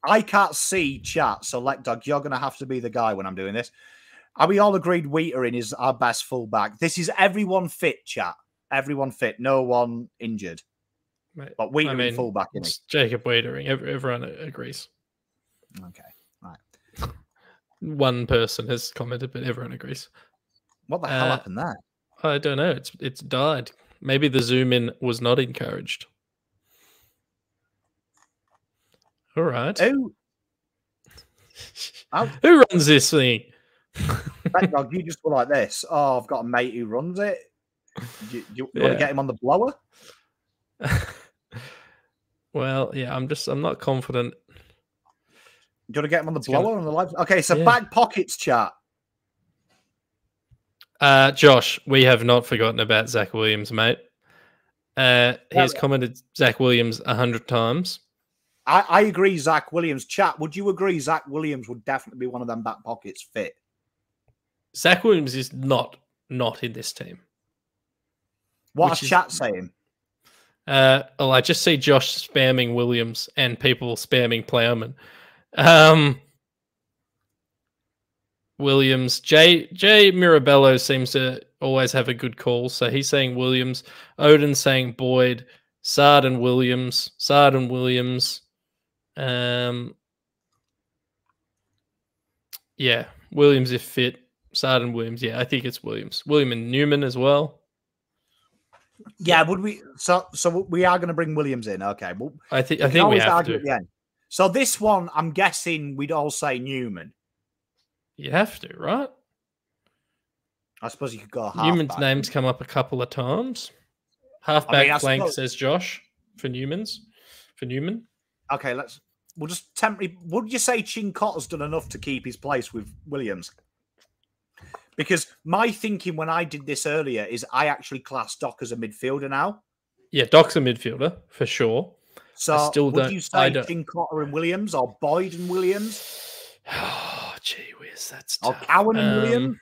I can't see chat, so Lekdog. You're gonna have to be the guy when I'm doing this. Are we all agreed Weitering is our best fullback? This is everyone fit, chat. Everyone fit, no one injured. Mate, But Weitering mean, fullback in Jacob Weitering. Everyone agrees. Okay. One person has commented, but everyone agrees. What the hell Uh, happened there? I don't know. It's it's died. Maybe the zoom in was not encouraged. All right. Who? Who runs this thing? that dog, you just were like this. Oh, I've got a mate who runs it. Do you, you want to get him on the blower? well, yeah, I'm just I'm not confident. Do you want to get him on the It's gonna- blower on the live? Okay, so Yeah. back pockets chat. Uh, Josh, we have not forgotten about Zac Williams, mate. Uh, he's commented Zac Williams a hundred times. I, I agree, Zac Williams. Chat, would you agree Zac Williams would definitely be one of them back pockets fit? Zac Williams is not not in this team. What's Which is is- chat saying? Uh, well, I just see Josh spamming Williams and people spamming Plowman. Um, Williams. Jay Jay Mirabello seems to always have a good call, so he's saying Williams. Odin saying Boyd. Saad and Williams. Saad and Williams. Um, yeah, Williams if fit. Saad and Williams. Yeah, I think it's Williams. William and Newman as well. Yeah, would we? So, so we are going to bring Williams in. Okay, well, I think I think we have to. At the end. So this one, I'm guessing we'd all say Newman. You have to, right? I suppose you could go. Newman's name's come up a couple of times. Halfback I mean, flank suppose... says Josh for Newman's for Newman. Okay, let's. We'll just temporarily. Would you say Cincotta's done enough to keep his place with Williams? Because my thinking when I did this earlier is I actually class Doc as a midfielder now. Yeah, Doc's a midfielder for sure. So I still would you say Cincotta and Williams or Boyd and Williams? Oh, gee whiz, that's tough. Or Cowan and um, Williams?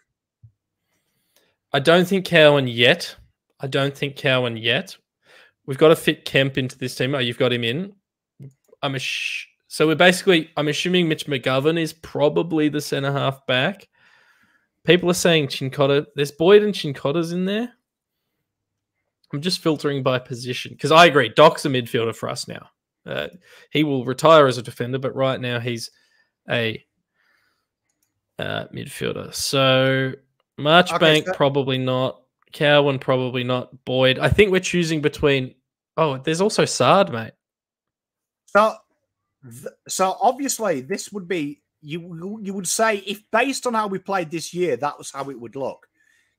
I don't think Cowan yet. I don't think Cowan yet. We've got to fit Kemp into this team. Oh, you've got him in. I'm a sh- so we're basically. I'm assuming Mitch McGovern is probably the centre half back. People are saying Chincotta. There's Boyd and Cincotta's in there. I'm just filtering by position because I agree. Doc's a midfielder for us now. Uh, he will retire as a defender, but right now he's a uh, midfielder. So Marchbank okay, so- probably not. Cowan probably not. Boyd. I think we're choosing between. Oh, there's also Saad, mate. So, so obviously this would be you. You would say if based on how we played this year, that was how it would look.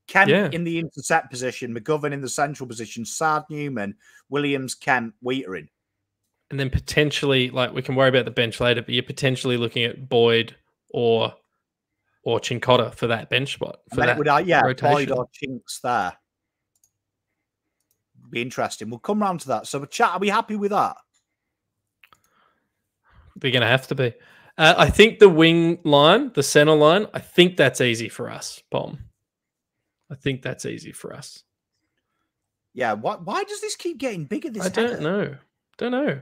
Kemp yeah. in the intercept position, McGovern in the central position, Saad Newman, Williams, Kemp, Weitering. And then potentially, like we can worry about the bench later, but you're potentially looking at Boyd or or Cincotta for that bench spot. For that would, uh, yeah, rotation. Boyd or Chinks there. Be interesting. We'll come round to that. So, chat, are we happy with that? We're going to have to be. Uh, I think the wing line, the center line, I think that's easy for us, Bomb. I think that's easy for us. Yeah. Why, why does this keep getting bigger? This I don't know. Don't know.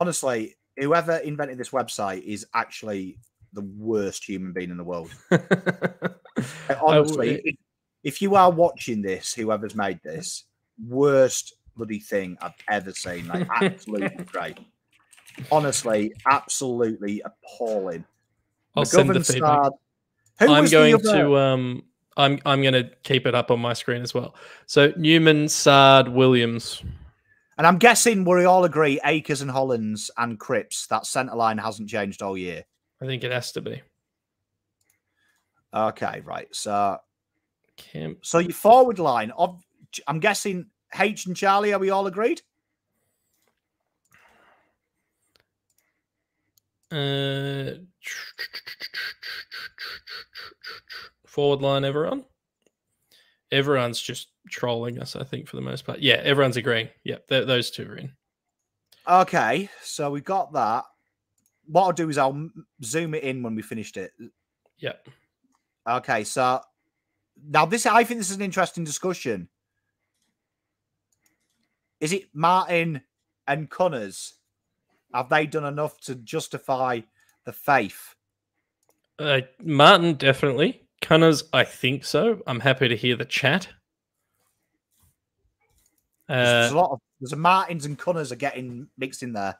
Honestly, whoever invented this website is actually the worst human being in the world. Honestly, if, if you are watching this, whoever's made this, worst bloody thing I've ever seen. Like absolutely great. Honestly, absolutely appalling. I'll send the feedback. I'm going to um I'm I'm going to keep it up on my screen as well. So Newman, Saad, Williams, and I'm guessing we all agree Acres and Hollands and Cripps. That centre line hasn't changed all year. I think it has to be. Okay, right. So, Kemp. so your forward line of I'm guessing H and Charlie. Are we all agreed? Uh, forward line, everyone. Everyone's just trolling us, I think, for the most part. Yeah, everyone's agreeing. Yeah, those two are in. Okay, so we got that. What I'll do is I'll zoom it in when we finished it. Yeah. Okay, so now this I think this is an interesting discussion. Is it Martin and Connors? Have they done enough to justify the faith? Uh, Martin definitely. Cunners, I think so. I'm happy to hear the chat. Uh, there's, a lot of there's a Martins and Cunners are getting mixed in there.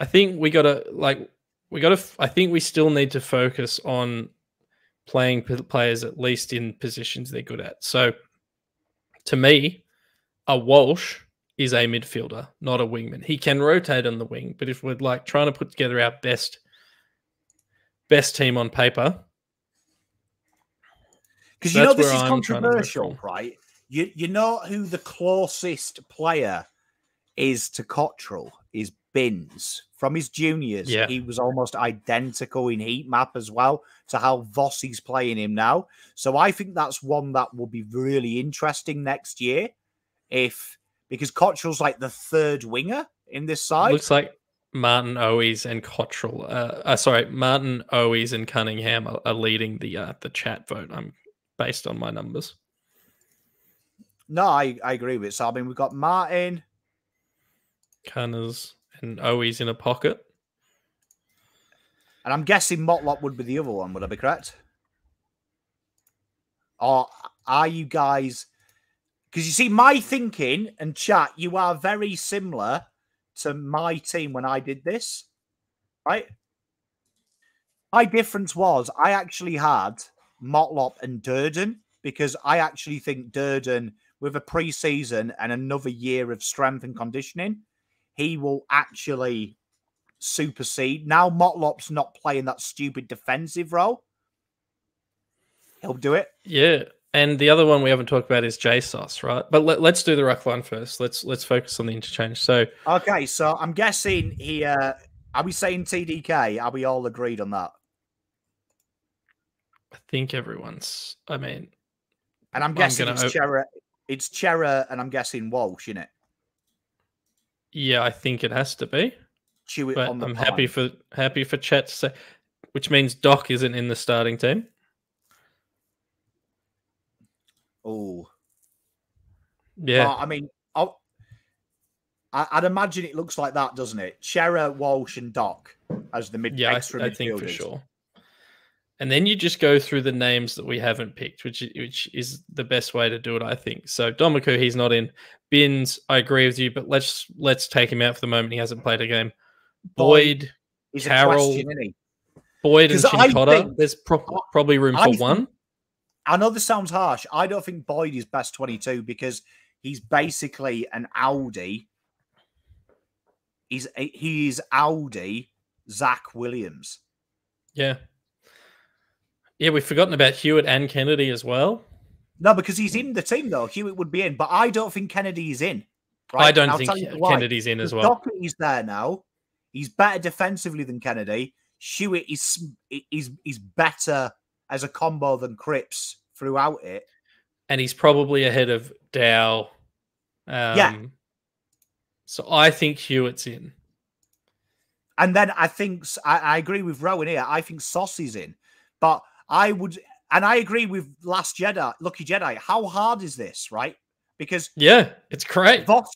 I think we gotta like we gotta. I think we still need to focus on playing players at least in positions they're good at. So, to me, a Walsh is a midfielder, not a wingman. He can rotate on the wing, but if we're like trying to put together our best best team on paper. Because you know this is I'm controversial, right? You you know who the closest player is to Cottrell is Binns from his juniors. Yeah. He was almost identical in heat map as well to how Vossi's playing him now. So I think that's one that will be really interesting next year. If because Cottrell's like the third winger in this side. Looks like Martin Owies and Cottrell. Uh, uh, sorry, Martin Owies and Cunningham are, are leading the uh, the chat vote. I'm based on my numbers. No, I, I agree with it. So I mean, we've got Martin, Cunners, and Owies in a pocket. And I'm guessing Motlop would be the other one. Would I be correct? Or are you guys? Because you see, my thinking and chat, you are very similar to my team when I did this, right? My difference was I actually had Motlop and Durdin because I actually think Durdin, with a preseason and another year of strength and conditioning, he will actually supersede. Now Motlop's not playing that stupid defensive role. He'll do it. Yeah. And the other one we haven't talked about is JSOS, right? But let, us do the ruck line first. Let's let's focus on the interchange. So okay, so I'm guessing he. Uh, are we saying TDK? Are we all agreed on that? I think everyone's. I mean, and I'm guessing I'm it's op- Cerra. It's Cerra, and I'm guessing Walsh in it. Yeah, I think it has to be. Chew it but on the I'm pie. happy for happy for chat to say, which means Doc isn't in the starting team. Oh, yeah. I mean, I'll, I'd imagine it looks like that, doesn't it? Cerra, Walsh, and Doc as the mid. Yeah, extra I, I think for sure. And then you just go through the names that we haven't picked, which which is the best way to do it, I think. So Domaku, he's not in. Binns, I agree with you, but let's let's take him out for the moment. He hasn't played a game. Boyd, Boyd Carroll, Boyd and Cincotta. There's pro- probably room for one. I know this sounds harsh. I don't think Boyd is best 22 because he's basically an Audi. He's he's Audi Zac Williams. Yeah. Yeah, we've forgotten about Hewett and Kennedy as well. No, because he's in the team though. Hewett would be in, but I don't think Kennedy's in. Right? I don't think Kennedy's in as well. He's there now. He's better defensively than Kennedy. Hewett is is is better as a combo than Cripps throughout it. And he's probably ahead of Dow. Um, yeah. So I think Hewett's in. And then I think I, I agree with Rowan here. I think Saucy's in, but I would, and I agree with Last Jedi, Lucky Jedi. How hard is this, right? Because yeah, it's great. Voss,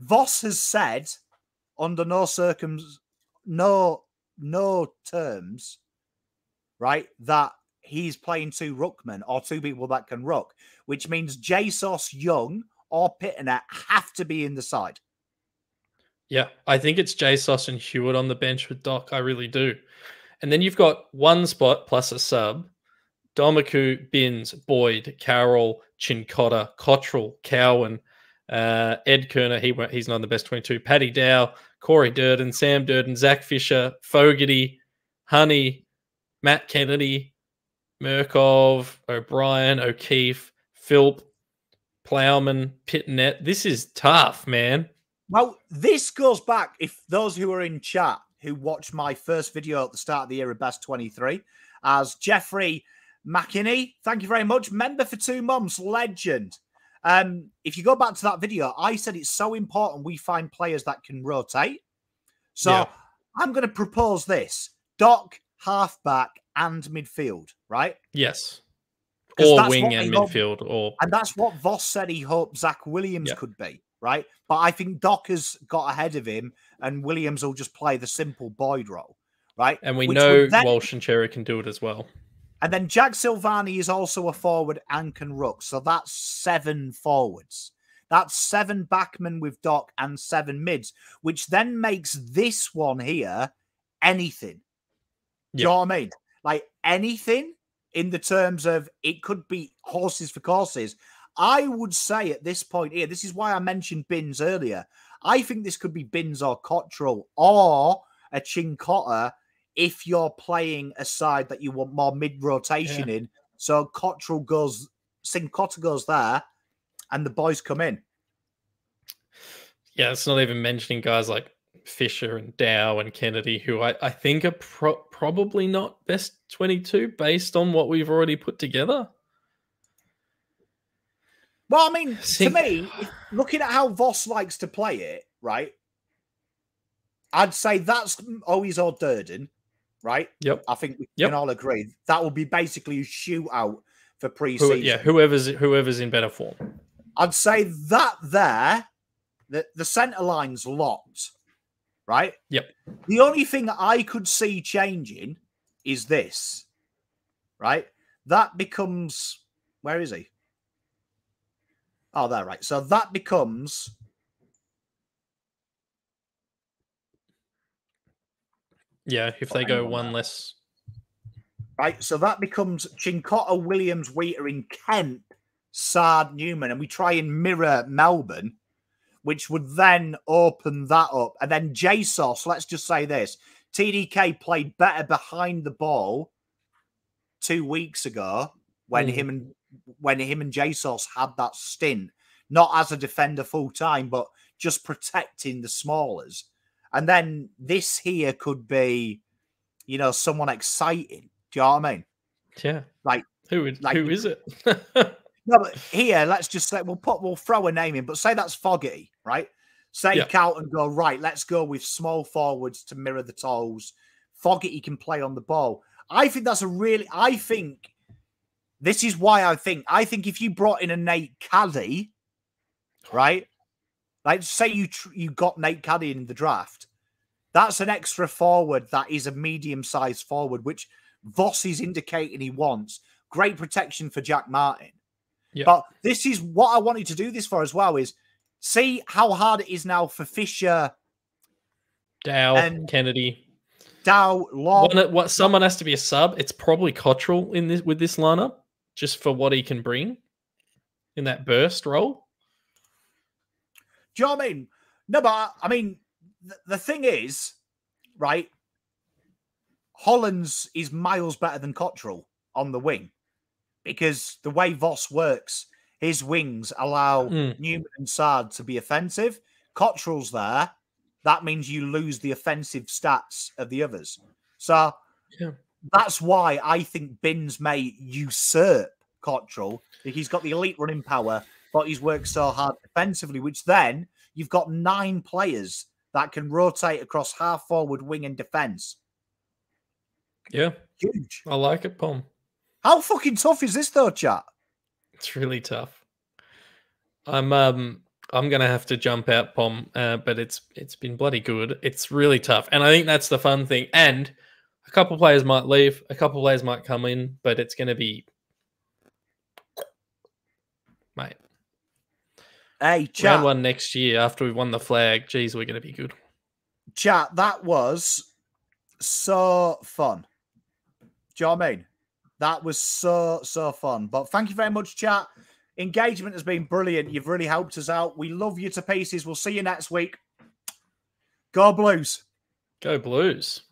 Voss has said under no circums, no no terms, right, that he's playing two ruckmen or two people that can ruck, which means JSOS, Young, or Pittonet have to be in the side. Yeah, I think it's JSOS and Hewett on the bench with Doc. I really do. And then you've got one spot plus a sub. Domaku, Binns, Boyd, Carroll, Cincotta, Cottrell, Cowan, uh, Ed Curnow, he he's not the best 22. Paddy Dow, Corey Durdin, Sam Durdin, Zac Fisher, Fogarty, Honey, Matt Kennedy, Mirkov, O'Brien, O'Keeffe, Philp, Plowman, Pittonet. This is tough, man. Well, this goes back, if those who are in chat who watched my first video at the start of the year of Best 23, as Jeffrey McElhinney, thank you very much. Member for two months, legend. Um, if you go back to that video, I said it's so important we find players that can rotate. So yeah. I'm going to propose this Doc, halfback, and midfield, right? Yes. Or wing and midfield, or and that's what Voss said he hoped Zac Williams yeah. could be, right? But I think Doc has got ahead of him, and Williams will just play the simple Boyd role, right? And we Which know then, Walsh and Cherry can do it as well. And then Jack Silvagni is also a forward and can ruck, so that's seven forwards. That's seven backmen with Doc and seven mids, which then makes this one here anything. Do you know what I mean? Like anything in the terms of it could be horses for courses. I would say at this point here, this is why I mentioned Binns earlier. I think this could be Binns or Cottrell or a Cincotta if you're playing a side that you want more mid rotation yeah. in. So Cottrell goes, Cincotta goes there, and the boys come in. Yeah, it's not even mentioning guys like Fisher and Dow and Kennedy, who I, I think are pro- probably not best 22 based on what we've already put together. Well, I mean, to me, looking at how Voss likes to play it, right? I'd say that's always or Durdin, right? Yep. I think we yep. can all agree that will be basically a shootout for pre-season. Who, yeah, whoever's whoever's in better form. I'd say that there, the, the centre line's locked right? Yep. The only thing I could see changing is this, right? That becomes where is he? Oh, there, right. So that becomes Yeah, if they go on one there. less. right. So that becomes Chincotta, Williams, Wheater in Kent, Saad, Newman, and we try and mirror Melbourne, which would then open that up. And then JSOS, let's just say this TDK played better behind the ball two weeks ago when Mm. him and when him and JSOS had that stint, not as a defender full time, but just protecting the smallers. And then this here could be, you know, someone exciting. Do you know what I mean? Yeah. Like- who would, like- who is it? No, but here, let's just say we'll put we'll throw a name in, but say that's Fogarty, right? Say Yeah. Carlton go right. Let's go with small forwards to mirror the toes. Fogarty can play on the ball. I think that's a really. I think this is why I think. I think if you brought in a Nate Caddy, right? Like say you tr- you got Nate Caddy in the draft, that's an extra forward that is a medium sized forward, which Voss is indicating he wants. Great protection for Jack Martin. Yeah. But this is what I wanted to do this for as well is see how hard it is now for Fisher, Dow, And- Kennedy. Dow, Long. One, what someone has to be a sub. It's probably Cottrell in this with this lineup, just for what he can bring in that burst role. Do you know what I mean? No, but I- I mean, the, the thing is, right? Hollands is miles better than Cottrell on the wing because the way Voss works, his wings allow Mm. Newman and Saad to be offensive. Cottrell's there. That means you lose the offensive stats of the others. So Yeah. that's why I think Binns may usurp Cottrell he's got the elite running power, but he's worked so hard defensively, which then you've got nine players that can rotate across half forward, wing, and defense. Yeah, Huge. I like it, Pom. How fucking tough is this though, chat? It's really tough. I'm um I'm gonna have to jump out, Pom, uh, but it's it's been bloody good. It's really tough, and I think that's the fun thing. And a couple players might leave, a couple players might come in, but it's gonna be, mate. Hey, chat. Round one next year after we've won the flag. Geez, we're gonna be good. Chat, that was so fun. Do you know what I mean? That was so, so fun. But thank you very much, chat. Engagement has been brilliant. You've really helped us out. We love you to pieces. We'll see you next week. Go Blues. Go Blues.